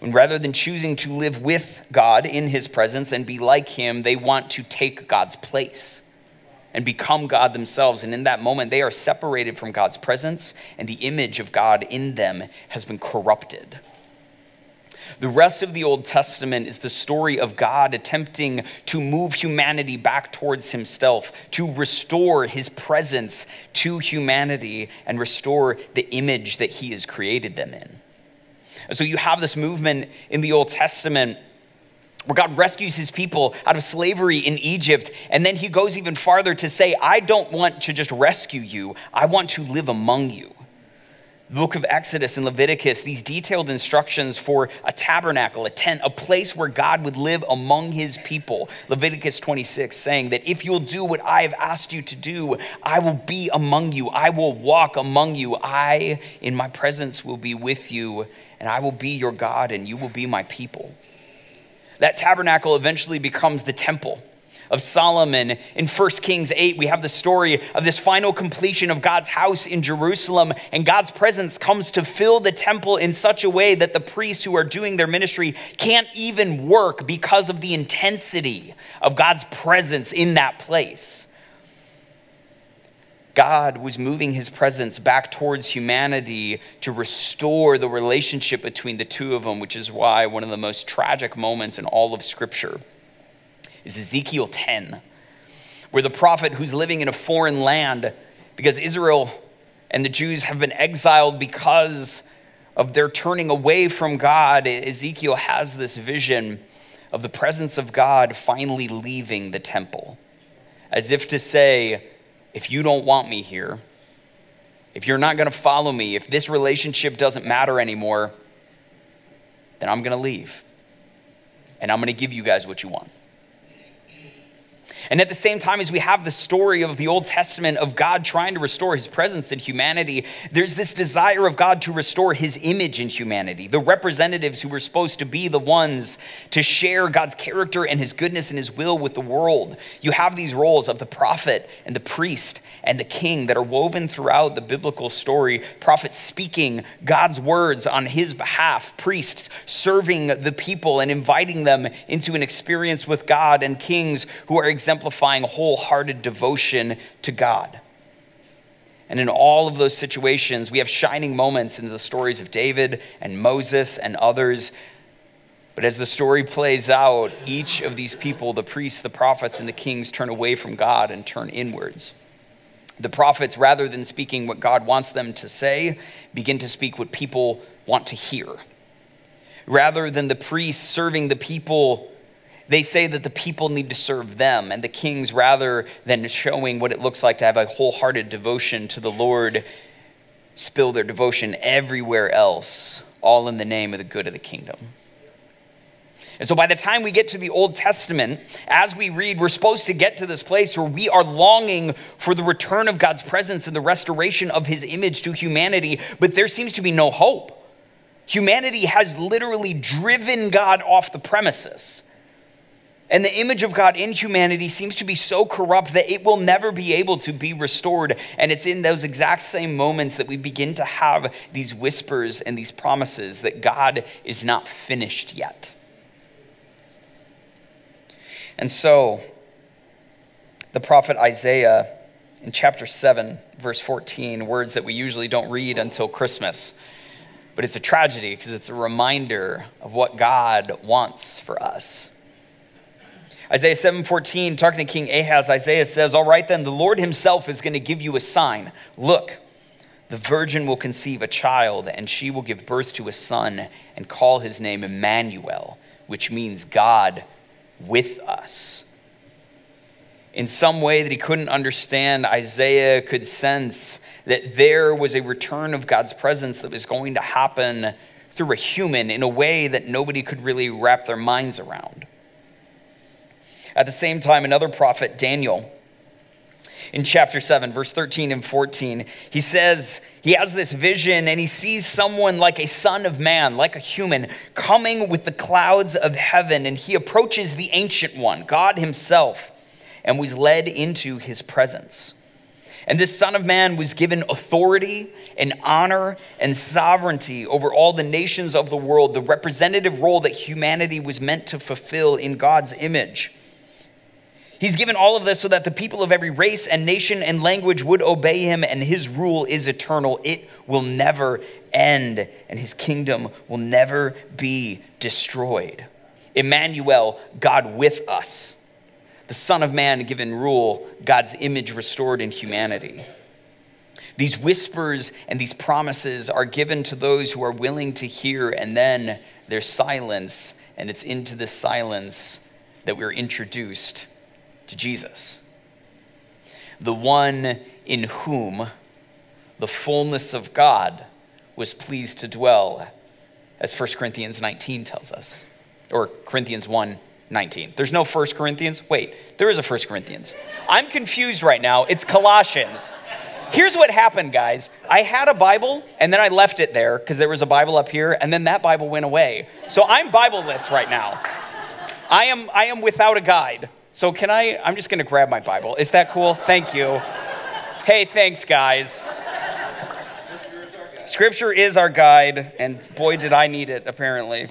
When rather than choosing to live with God in His presence and be like Him, they want to take God's place and become God themselves. And in that moment, they are separated from God's presence, and the image of God in them has been corrupted. The rest of the Old Testament is the story of God attempting to move humanity back towards Himself, to restore His presence to humanity and restore the image that He has created them in. So you have this movement in the Old Testament where God rescues his people out of slavery in Egypt. And then he goes even farther to say, I don't want to just rescue you, I want to live among you. The book of Exodus and Leviticus, these detailed instructions for a tabernacle, a tent, a place where God would live among his people. Leviticus 26 saying that if you'll do what I have asked you to do, I will be among you. I will walk among you. I, in my presence, will be with you, and I will be your God, and you will be my people. That tabernacle eventually becomes the temple of Solomon. In 1 Kings 8, we have the story of this final completion of God's house in Jerusalem, and God's presence comes to fill the temple in such a way that the priests who are doing their ministry can't even work because of the intensity of God's presence in that place. God was moving his presence back towards humanity to restore the relationship between the two of them, which is why one of the most tragic moments in all of Scripture is Ezekiel 10, where the prophet who's living in a foreign land because Israel and the Jews have been exiled because of their turning away from God, Ezekiel has this vision of the presence of God finally leaving the temple, as if to say, if you don't want me here, if you're not going to follow me, if this relationship doesn't matter anymore, then I'm going to leave. And I'm going to give you guys what you want. And at the same time, as we have the story of the Old Testament of God trying to restore his presence in humanity, there's this desire of God to restore his image in humanity. The representatives who were supposed to be the ones to share God's character and his goodness and his will with the world. You have these roles of the prophet and the priest and the king that are woven throughout the biblical story. Prophets speaking God's words on his behalf, priests serving the people and inviting them into an experience with God, and kings who are exemplifying wholehearted devotion to God. And in all of those situations, we have shining moments in the stories of David and Moses and others. But as the story plays out, each of these people, the priests, the prophets, and the kings, turn away from God and turn inwards. The prophets, rather than speaking what God wants them to say, begin to speak what people want to hear. Rather than the priests serving the people, they say that the people need to serve them. And the kings, rather than showing what it looks like to have a wholehearted devotion to the Lord, spill their devotion everywhere else, all in the name of the good of the kingdom. And so by the time we get to the Old Testament, as we read, we're supposed to get to this place where we are longing for the return of God's presence and the restoration of his image to humanity, but there seems to be no hope. Humanity has literally driven God off the premises. And the image of God in humanity seems to be so corrupt that it will never be able to be restored. And it's in those exact same moments that we begin to have these whispers and these promises that God is not finished yet. And so, the prophet Isaiah in chapter 7, verse 14, words that we usually don't read until Christmas. but it's a tragedy because it's a reminder of what God wants for us. Isaiah 7:14 talking to King Ahaz Isaiah says all right then the Lord himself is going to give you a sign look the virgin will conceive a child and she will give birth to a son and call his name Emmanuel which means God with us. In some way that he couldn't understand Isaiah could sense that there was a return of God's presence that was going to happen through a human in a way that nobody could really wrap their minds around. At the same time, another prophet, Daniel, in chapter 7, verse 13 and 14, he says, he has this vision and he sees someone like a son of man, like a human, coming with the clouds of heaven. And he approaches the ancient one, God himself, and was led into his presence. And this Son of Man was given authority and honor and sovereignty over all the nations of the world, the representative role that humanity was meant to fulfill in God's image. He's given all of this so that the people of every race and nation and language would obey him, and his rule is eternal. It will never end, and his kingdom will never be destroyed. Emmanuel, God with us. The Son of Man given rule, God's image restored in humanity. These whispers and these promises are given to those who are willing to hear, and then there's silence, and it's into the silence that we're introduced to Jesus, the one in whom the fullness of God was pleased to dwell, as 1 Corinthians 19 tells us, or Corinthians 1 19. There's no 1 Corinthians? Wait, there is a 1 Corinthians. I'm confused right now. It's Colossians. Here's what happened, guys. I had a Bible and then I left it there because there was a Bible up here and then that Bible went away. So I'm Bibleless right now. I am, I am without a guide. So, can I? I'm just going to grab my Bible. Is that cool? Thank you. Hey, thanks, guys. Scripture is our guide, and boy, did I need it, apparently.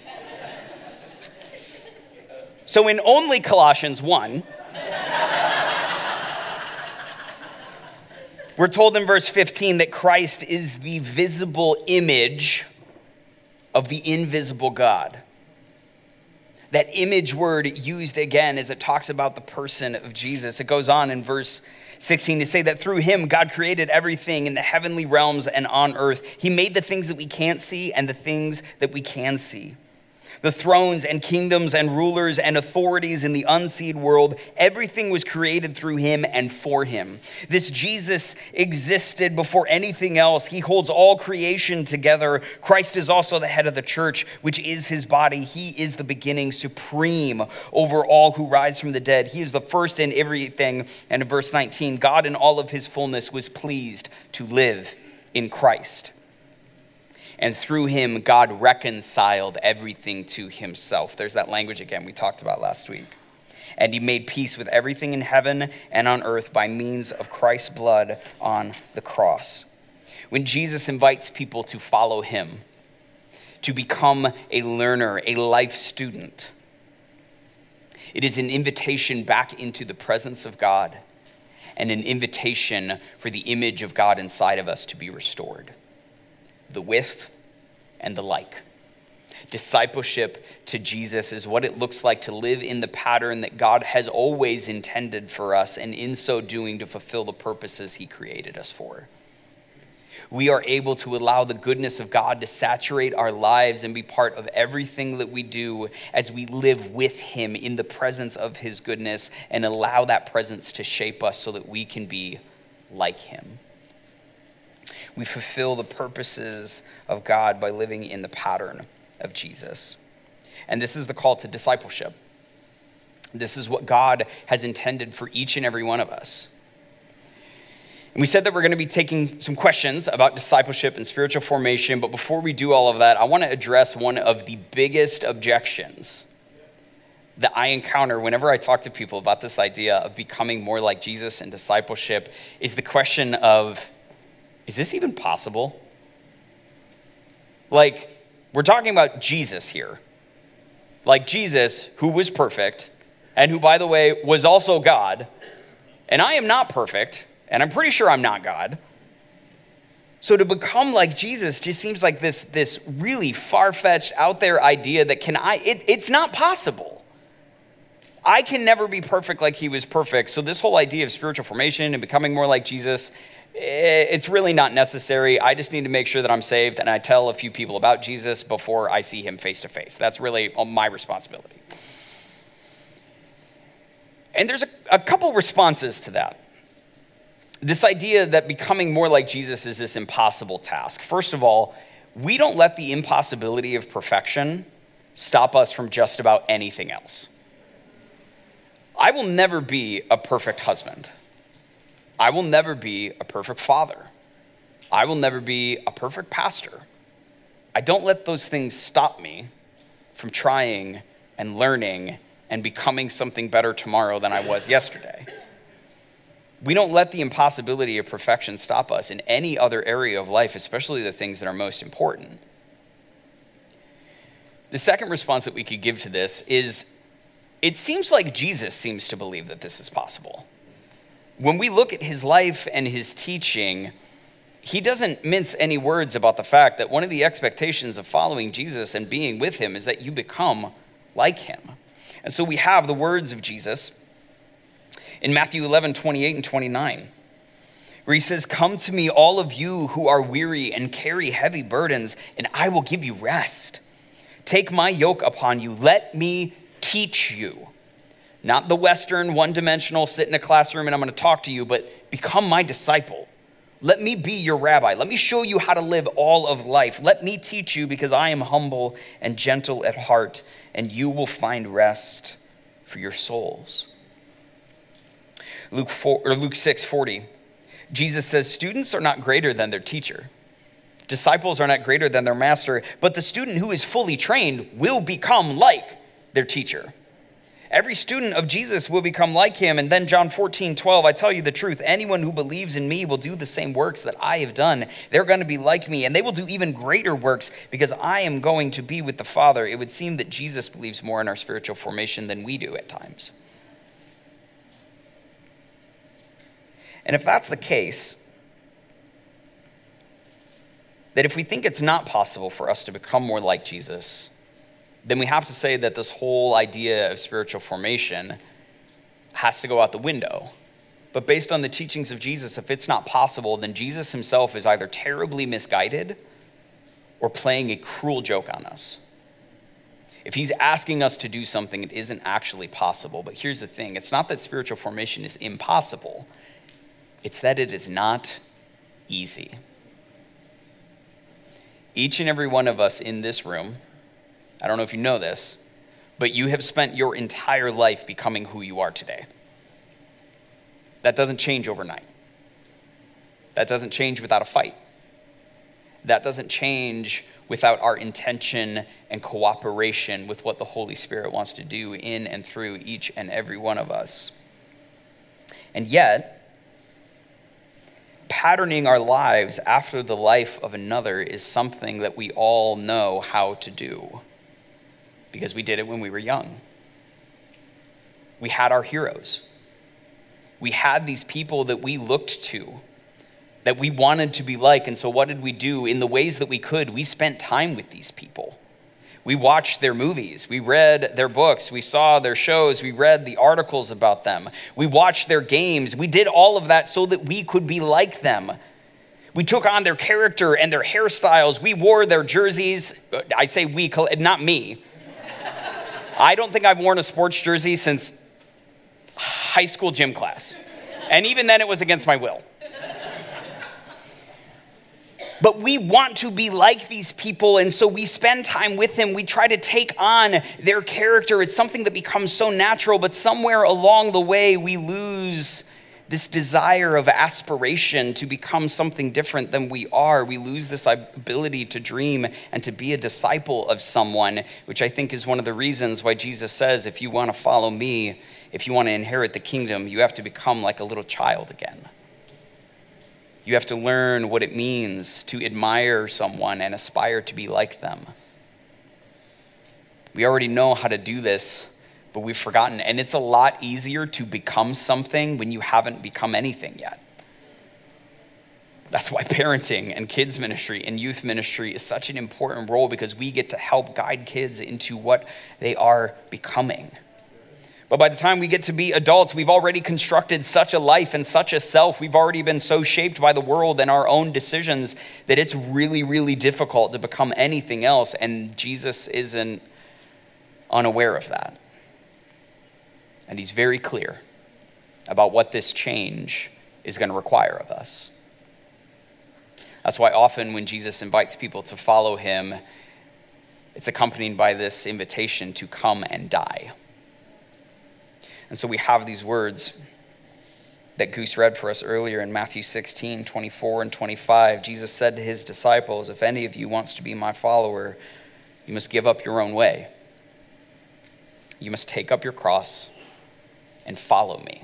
So, in only Colossians 1, we're told in verse 15 that Christ is the visible image of the invisible God that image word used again as it talks about the person of Jesus. It goes on in verse 16 to say that through him, God created everything in the heavenly realms and on earth. He made the things that we can't see and the things that we can see the thrones and kingdoms and rulers and authorities in the unseen world. Everything was created through him and for him. This Jesus existed before anything else. He holds all creation together. Christ is also the head of the church, which is his body. He is the beginning, supreme over all who rise from the dead. He is the first in everything. And in verse 19, God in all of his fullness was pleased to live in Christ and through him, God reconciled everything to himself. There's that language again we talked about last week. And he made peace with everything in heaven and on earth by means of Christ's blood on the cross. When Jesus invites people to follow him, to become a learner, a life student, it is an invitation back into the presence of God and an invitation for the image of God inside of us to be restored the with, and the like. Discipleship to Jesus is what it looks like to live in the pattern that God has always intended for us, and in so doing, to fulfill the purposes He created us for. We are able to allow the goodness of God to saturate our lives and be part of everything that we do as we live with Him in the presence of His goodness and allow that presence to shape us so that we can be like Him. We fulfill the purposes of God by living in the pattern of Jesus. And this is the call to discipleship. This is what God has intended for each and every one of us. And we said that we're going to be taking some questions about discipleship and spiritual formation, but before we do all of that, I want to address one of the biggest objections that I encounter whenever I talk to people about this idea of becoming more like Jesus and discipleship is the question of is this even possible? Like, we're talking about Jesus here. Like Jesus, who was perfect, and who, by the way, was also God. And I am not perfect, and I'm pretty sure I'm not God. So to become like Jesus just seems like this, this really far-fetched, out there idea that can I, it, it's not possible. I can never be perfect like he was perfect. So this whole idea of spiritual formation and becoming more like Jesus, Eh, it's really not necessary. I just need to make sure that I'm saved and I tell a few people about Jesus before I see him face to face. That's really my responsibility. And there's a, a couple responses to that this idea that becoming more like Jesus is this impossible task. First of all, we don't let the impossibility of perfection stop us from just about anything else. I will never be a perfect husband. I will never be a perfect father. I will never be a perfect pastor. I don't let those things stop me from trying and learning and becoming something better tomorrow than I was yesterday. We don't let the impossibility of perfection stop us in any other area of life, especially the things that are most important. The second response that we could give to this is it seems like Jesus seems to believe that this is possible. When we look at his life and his teaching, he doesn't mince any words about the fact that one of the expectations of following Jesus and being with him is that you become like him. And so we have the words of Jesus in Matthew 11, 28 and 29, where he says, Come to me, all of you who are weary and carry heavy burdens, and I will give you rest. Take my yoke upon you. Let me teach you. Not the Western, one dimensional, sit in a classroom and I'm going to talk to you, but become my disciple. Let me be your rabbi. Let me show you how to live all of life. Let me teach you because I am humble and gentle at heart, and you will find rest for your souls. Luke, 4, or Luke 6 40, Jesus says, Students are not greater than their teacher. Disciples are not greater than their master, but the student who is fully trained will become like their teacher. Every student of Jesus will become like him. And then John 14, 12, I tell you the truth. Anyone who believes in me will do the same works that I have done. They're going to be like me, and they will do even greater works because I am going to be with the Father. It would seem that Jesus believes more in our spiritual formation than we do at times. And if that's the case, that if we think it's not possible for us to become more like Jesus, then we have to say that this whole idea of spiritual formation has to go out the window. But based on the teachings of Jesus, if it's not possible, then Jesus himself is either terribly misguided or playing a cruel joke on us. If he's asking us to do something, it isn't actually possible. But here's the thing it's not that spiritual formation is impossible, it's that it is not easy. Each and every one of us in this room, I don't know if you know this, but you have spent your entire life becoming who you are today. That doesn't change overnight. That doesn't change without a fight. That doesn't change without our intention and cooperation with what the Holy Spirit wants to do in and through each and every one of us. And yet, patterning our lives after the life of another is something that we all know how to do because we did it when we were young. We had our heroes. We had these people that we looked to, that we wanted to be like. And so, what did we do? In the ways that we could, we spent time with these people. We watched their movies. We read their books. We saw their shows. We read the articles about them. We watched their games. We did all of that so that we could be like them. We took on their character and their hairstyles. We wore their jerseys. I say we, not me. I don't think I've worn a sports jersey since high school gym class. And even then, it was against my will. But we want to be like these people, and so we spend time with them. We try to take on their character. It's something that becomes so natural, but somewhere along the way, we lose this desire of aspiration to become something different than we are. We lose this ability to dream and to be a disciple of someone, which I think is one of the reasons why Jesus says, if you want to follow me, if you want to inherit the kingdom, you have to become like a little child again. You have to learn what it means to admire someone and aspire to be like them. We already know how to do this, but we've forgotten. And it's a lot easier to become something when you haven't become anything yet. That's why parenting and kids ministry and youth ministry is such an important role because we get to help guide kids into what they are becoming. But by the time we get to be adults, we've already constructed such a life and such a self. We've already been so shaped by the world and our own decisions that it's really, really difficult to become anything else. And Jesus isn't unaware of that. And he's very clear about what this change is going to require of us. That's why often when Jesus invites people to follow him, it's accompanied by this invitation to come and die. And so we have these words that Goose read for us earlier in Matthew 16, 24 and 25. Jesus said to his disciples, If any of you wants to be my follower, you must give up your own way. You must take up your cross and follow me.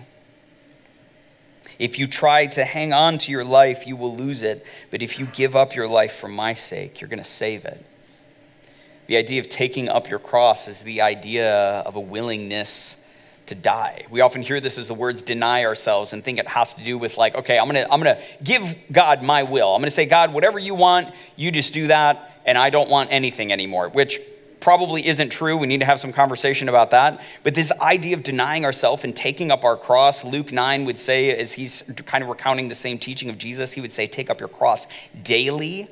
If you try to hang on to your life, you will lose it. But if you give up your life for my sake, you're going to save it. The idea of taking up your cross is the idea of a willingness to die. We often hear this as the words deny ourselves and think it has to do with like, okay, I'm gonna, I'm gonna give God my will. I'm gonna say, God, whatever you want, you just do that, and I don't want anything anymore, which probably isn't true. We need to have some conversation about that. But this idea of denying ourselves and taking up our cross, Luke 9 would say, as he's kind of recounting the same teaching of Jesus, he would say, take up your cross daily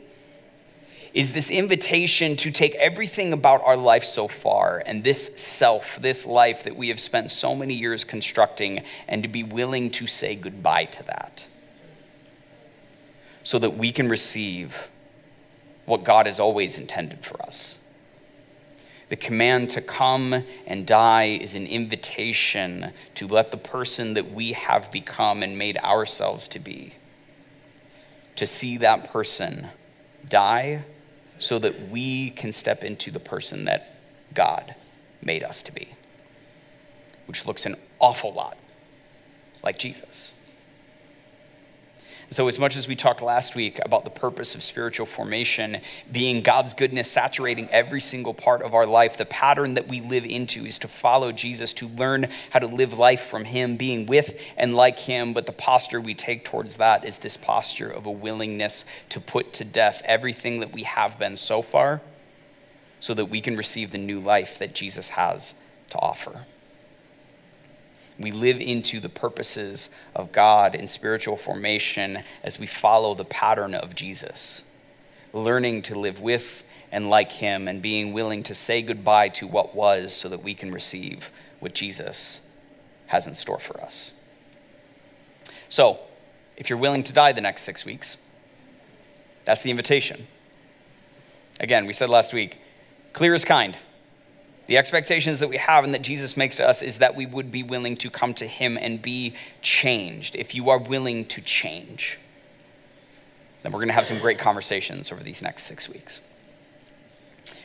is this invitation to take everything about our life so far and this self, this life that we have spent so many years constructing, and to be willing to say goodbye to that so that we can receive what God has always intended for us. The command to come and die is an invitation to let the person that we have become and made ourselves to be, to see that person die so that we can step into the person that God made us to be, which looks an awful lot like Jesus. So, as much as we talked last week about the purpose of spiritual formation being God's goodness saturating every single part of our life, the pattern that we live into is to follow Jesus, to learn how to live life from Him, being with and like Him. But the posture we take towards that is this posture of a willingness to put to death everything that we have been so far so that we can receive the new life that Jesus has to offer. We live into the purposes of God in spiritual formation as we follow the pattern of Jesus, learning to live with and like Him and being willing to say goodbye to what was so that we can receive what Jesus has in store for us. So, if you're willing to die the next six weeks, that's the invitation. Again, we said last week clear as kind. The expectations that we have and that Jesus makes to us is that we would be willing to come to Him and be changed. If you are willing to change, then we're going to have some great conversations over these next six weeks.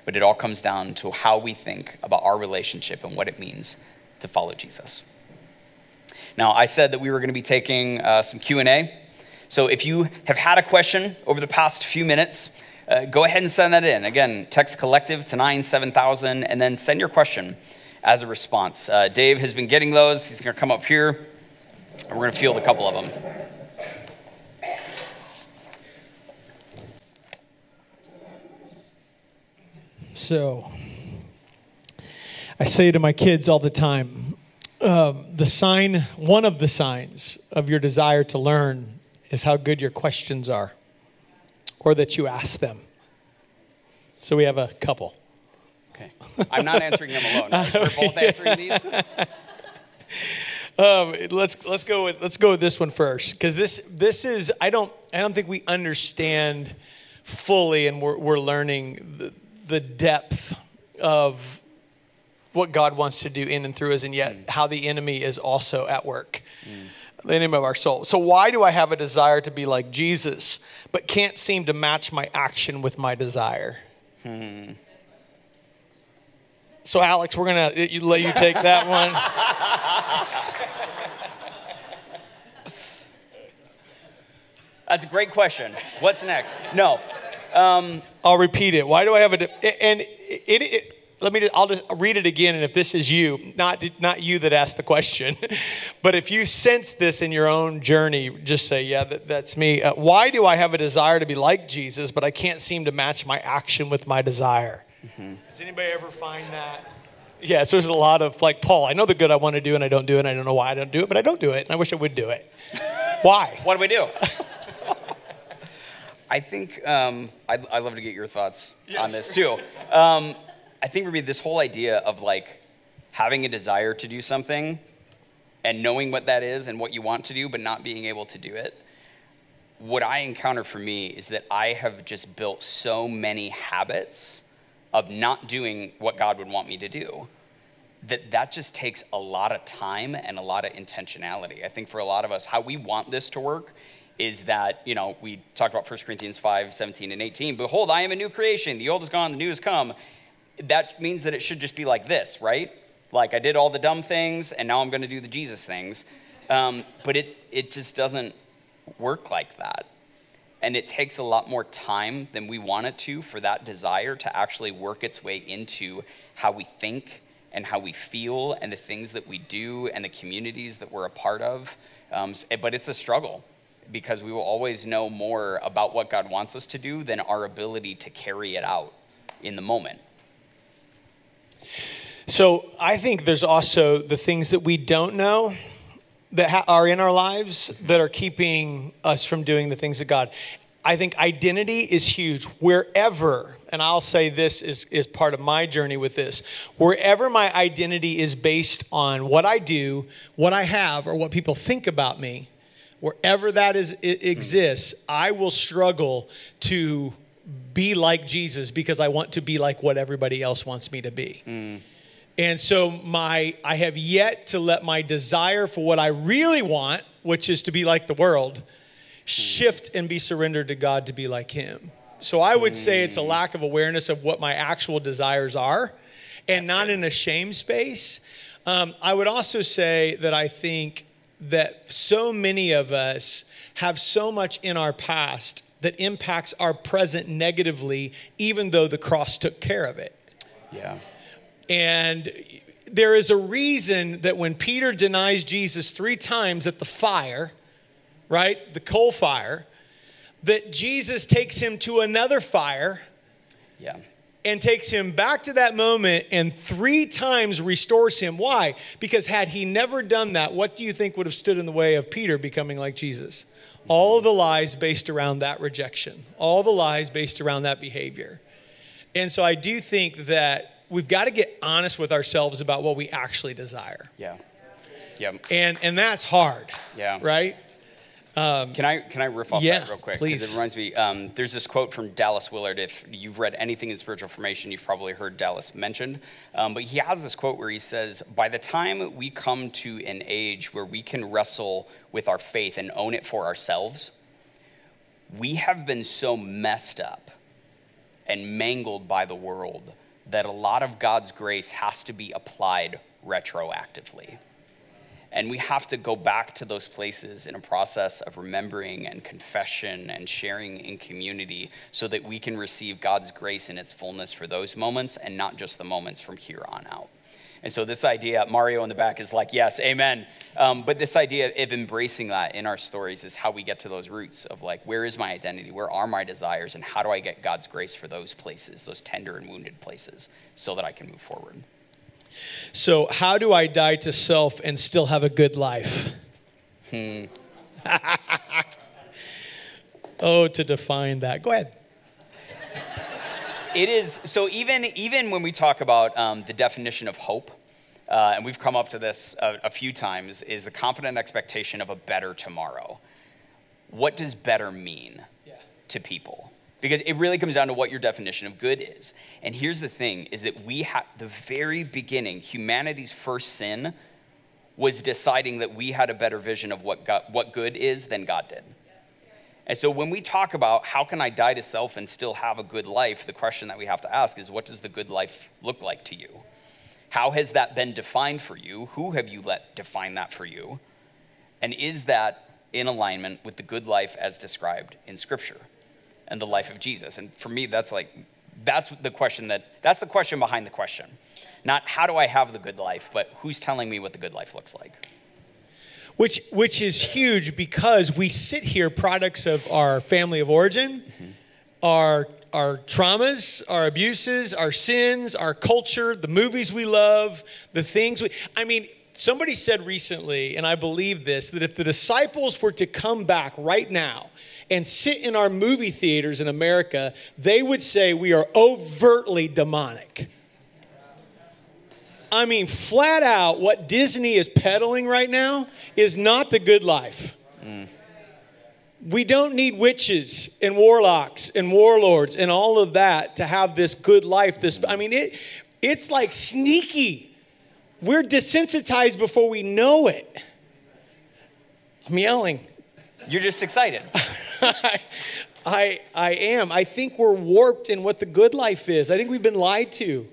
But it all comes down to how we think about our relationship and what it means to follow Jesus. Now, I said that we were going to be taking uh, some Q&A. So if you have had a question over the past few minutes, uh, go ahead and send that in. Again, text collective to 97000 and then send your question as a response. Uh, Dave has been getting those. He's going to come up here and we're going to field a couple of them. So, I say to my kids all the time um, the sign, one of the signs of your desire to learn is how good your questions are or that you ask them. So, we have a couple. Okay. I'm not answering them alone. We're both answering these. Um, let's let's go with let's go with this one first because this this is I don't I don't think we understand fully and we're we're learning the, the depth of what God wants to do in and through us and yet Mm. how the enemy is also at work. The enemy of our soul. So why do I have a desire to be like Jesus but can't seem to match my action with my desire? Hmm. So Alex, we're gonna let you take that one. That's a great question. What's next? No. I'll repeat it. Why do I have a? de- And it, it, it let me. Just, I'll just read it again, and if this is you, not not you that asked the question, but if you sense this in your own journey, just say, "Yeah, that, that's me." Uh, why do I have a desire to be like Jesus, but I can't seem to match my action with my desire? Does anybody ever find that? Yeah, so there's a lot of like Paul. I know the good I want to do, and I don't do it. And I don't know why I don't do it, but I don't do it, and I wish I would do it. why? What do we do? I think um, I'd, I'd love to get your thoughts on this too. Um, I think Ruby, this whole idea of like having a desire to do something and knowing what that is and what you want to do, but not being able to do it. What I encounter for me is that I have just built so many habits of not doing what God would want me to do that that just takes a lot of time and a lot of intentionality. I think for a lot of us, how we want this to work is that, you know, we talked about 1 Corinthians 5, 17 and 18. Behold, I am a new creation. The old is gone, the new has come. That means that it should just be like this, right? Like I did all the dumb things and now I'm going to do the Jesus things. Um, but it, it just doesn't work like that. And it takes a lot more time than we want it to for that desire to actually work its way into how we think and how we feel and the things that we do and the communities that we're a part of. Um, but it's a struggle because we will always know more about what God wants us to do than our ability to carry it out in the moment. So I think there's also the things that we don't know that ha- are in our lives that are keeping us from doing the things of God. I think identity is huge. Wherever, and I'll say this is, is part of my journey with this, wherever my identity is based on what I do, what I have, or what people think about me, wherever that is exists, I will struggle to be like Jesus because I want to be like what everybody else wants me to be. And so my I have yet to let my desire for what I really want, which is to be like the world, shift and be surrendered to God to be like him. So I would say it's a lack of awareness of what my actual desires are and not in a shame space. Um, I would also say that I think that so many of us have so much in our past that impacts our present negatively, even though the cross took care of it. Yeah. And there is a reason that when Peter denies Jesus three times at the fire, right, the coal fire, that Jesus takes him to another fire Yeah. And takes him back to that moment and three times restores him. Why? Because had he never done that, what do you think would have stood in the way of Peter becoming like Jesus? All of the lies based around that rejection, all the lies based around that behavior. And so I do think that we've got to get honest with ourselves about what we actually desire. Yeah. Yeah. And and that's hard. Yeah. Right? Can I can I riff off Yeah, that real quick? please. It reminds me. Um, there's this quote from Dallas Willard. If you've read anything in spiritual formation, you've probably heard Dallas mentioned. Um, but he has this quote where he says, "By the time we come to an age where we can wrestle with our faith and own it for ourselves, we have been so messed up and mangled by the world that a lot of God's grace has to be applied retroactively." And we have to go back to those places in a process of remembering and confession and sharing in community so that we can receive God's grace in its fullness for those moments and not just the moments from here on out. And so, this idea, Mario in the back is like, yes, amen. Um, but this idea of embracing that in our stories is how we get to those roots of like, where is my identity? Where are my desires? And how do I get God's grace for those places, those tender and wounded places, so that I can move forward? So, how do I die to self and still have a good life? Hmm. oh, to define that. Go ahead. It is so even even when we talk about um, the definition of hope, uh, and we've come up to this a, a few times, is the confident expectation of a better tomorrow. What does better mean to people? Because it really comes down to what your definition of good is. And here's the thing: is that we have the very beginning, humanity's first sin was deciding that we had a better vision of what God, what good is than God did. And so when we talk about how can I die to self and still have a good life, the question that we have to ask is what does the good life look like to you? How has that been defined for you? Who have you let define that for you? And is that in alignment with the good life as described in Scripture and the life of Jesus? And for me, that's like That's the question that that's the question behind the question. Not how do I have the good life, but who's telling me what the good life looks like. which which is huge because we sit here products of our family of origin mm-hmm. our our traumas our abuses our sins our culture the movies we love the things we i mean somebody said recently and i believe this that if the disciples were to come back right now and sit in our movie theaters in america they would say we are overtly demonic I mean, flat out, what Disney is peddling right now is not the good life. We don't need witches and warlocks and warlords and all of that to have this good life. This, I mean, it, it's like sneaky. We're desensitized before we know it. I'm yelling. You're just excited. I, I, I am. I think we're warped in what the good life is. I think we've been lied to.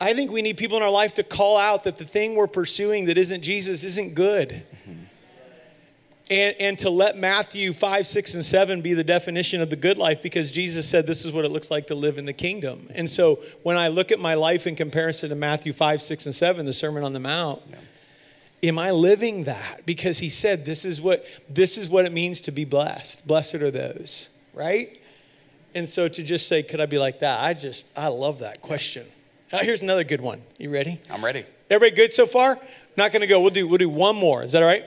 I think we need people in our life to call out that the thing we're pursuing that isn't Jesus isn't good. Mm-hmm. And, and to let Matthew 5, 6, and 7 be the definition of the good life because Jesus said this is what it looks like to live in the kingdom. And so when I look at my life in comparison to Matthew 5, 6, and 7, the Sermon on the Mount, am I living that? Because he said this is what this is what it means to be blessed. Blessed are those, right? And so to just say, could I be like that? I just I love that question. Now here's another good one. You ready? I'm ready. Everybody good so far? Not gonna go. We'll do we'll do one more. Is that all right?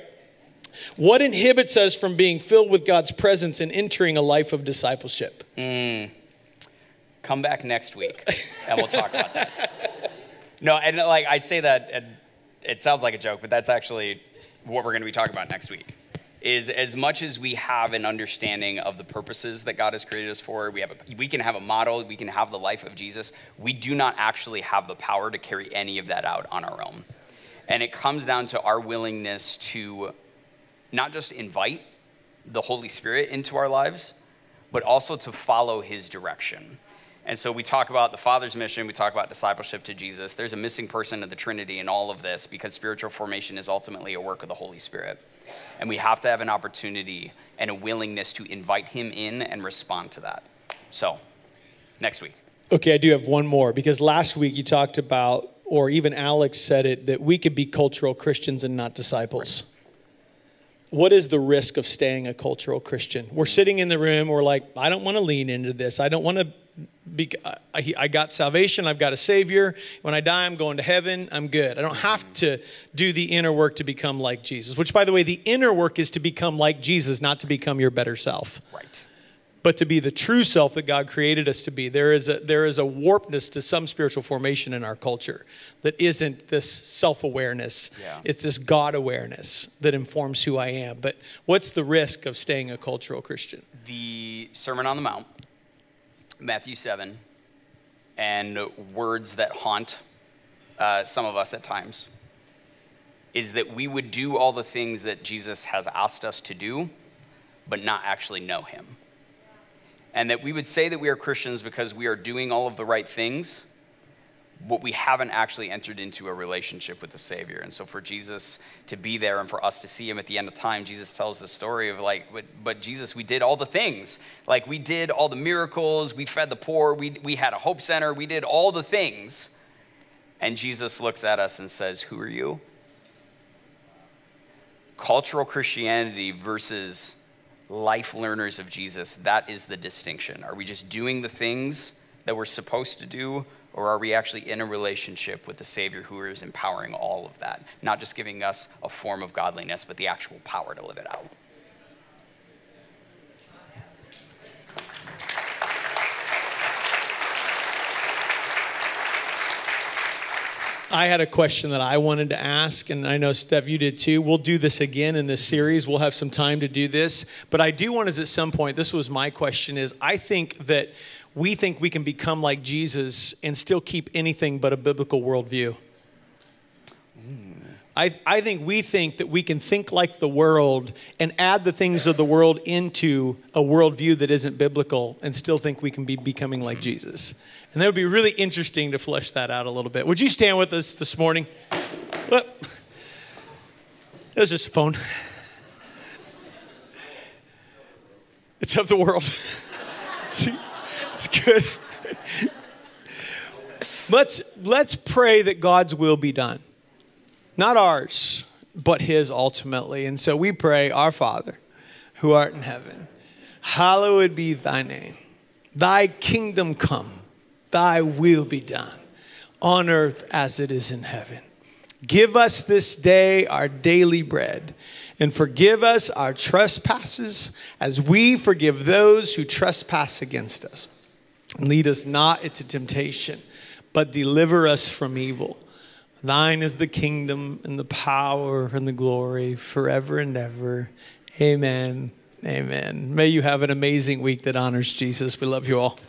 What inhibits us from being filled with God's presence and entering a life of discipleship? Hmm. Come back next week and we'll talk about that. No, and like I say that, and it sounds like a joke, but that's actually what we're going to be talking about next week. Is as much as we have an understanding of the purposes that God has created us for, we have a, we can have a model, we can have the life of Jesus. We do not actually have the power to carry any of that out on our own, and it comes down to our willingness to not just invite the Holy Spirit into our lives, but also to follow his direction. And so we talk about the Father's mission, we talk about discipleship to Jesus. There's a missing person of the Trinity in all of this because spiritual formation is ultimately a work of the Holy Spirit. And we have to have an opportunity and a willingness to invite him in and respond to that. So, next week. Okay, I do have one more because last week you talked about, or even Alex said it, that we could be cultural Christians and not disciples. What is the risk of staying a cultural Christian? We're sitting in the room, we're like, I don't want to lean into this. I don't want to I, I got salvation, I've got a Savior. When I die, I'm going to heaven, I'm good. I don't have to do the inner work to become like Jesus, which, by the way, the inner work is to become like Jesus, not to become your better self Right. but to be the true self that God created us to be. There is a, there is a warpedness to some spiritual formation in our culture that isn't this self awareness. Yeah. It's this God awareness that informs who I am. But what's the risk of staying a cultural Christian? the Sermon on the Mount, Matthew 7, and words that haunt uh, some of us at times is that we would do all the things that Jesus has asked us to do, but not actually know him. And that we would say that we are Christians because we are doing all of the right things, but we haven't actually entered into a relationship with the Savior. And so for Jesus to be there and for us to see him at the end of time, Jesus tells the story of like, but, but Jesus, we did all the things. Like we did all the miracles, we fed the poor, we, we had a hope center, we did all the things. And Jesus looks at us and says, Who are you? Cultural Christianity versus life learners of Jesus, that is the distinction. Are we just doing the things that we're supposed to do, or are we actually in a relationship with the Savior who is empowering all of that? Not just giving us a form of godliness, but the actual power to live it out. I had a question that I wanted to ask, and I know, Steph, you did too. We'll do this again in this series. We'll have some time to do this. But I do want us at some point, this was my question, is I think that we think we can become like Jesus and still keep anything but a biblical worldview. I, I think we think that we can think like the world and add the things of the world into a worldview that isn't biblical and still think we can be becoming like Jesus. And that would be really interesting to flesh that out a little bit. Would you stand with us this morning? That was just a phone. It's of the world. See, it's good. let's let's pray that God's will be done. Not ours, but his ultimately. And so we pray, Our Father, who art in heaven, hallowed be thy name. Thy kingdom come, thy will be done, on earth as it is in heaven. Give us this day our daily bread, and forgive us our trespasses as we forgive those who trespass against us. Lead us not into temptation, but deliver us from evil. Thine is the kingdom and the power and the glory forever and ever. Amen. Amen. May you have an amazing week that honors Jesus. We love you all.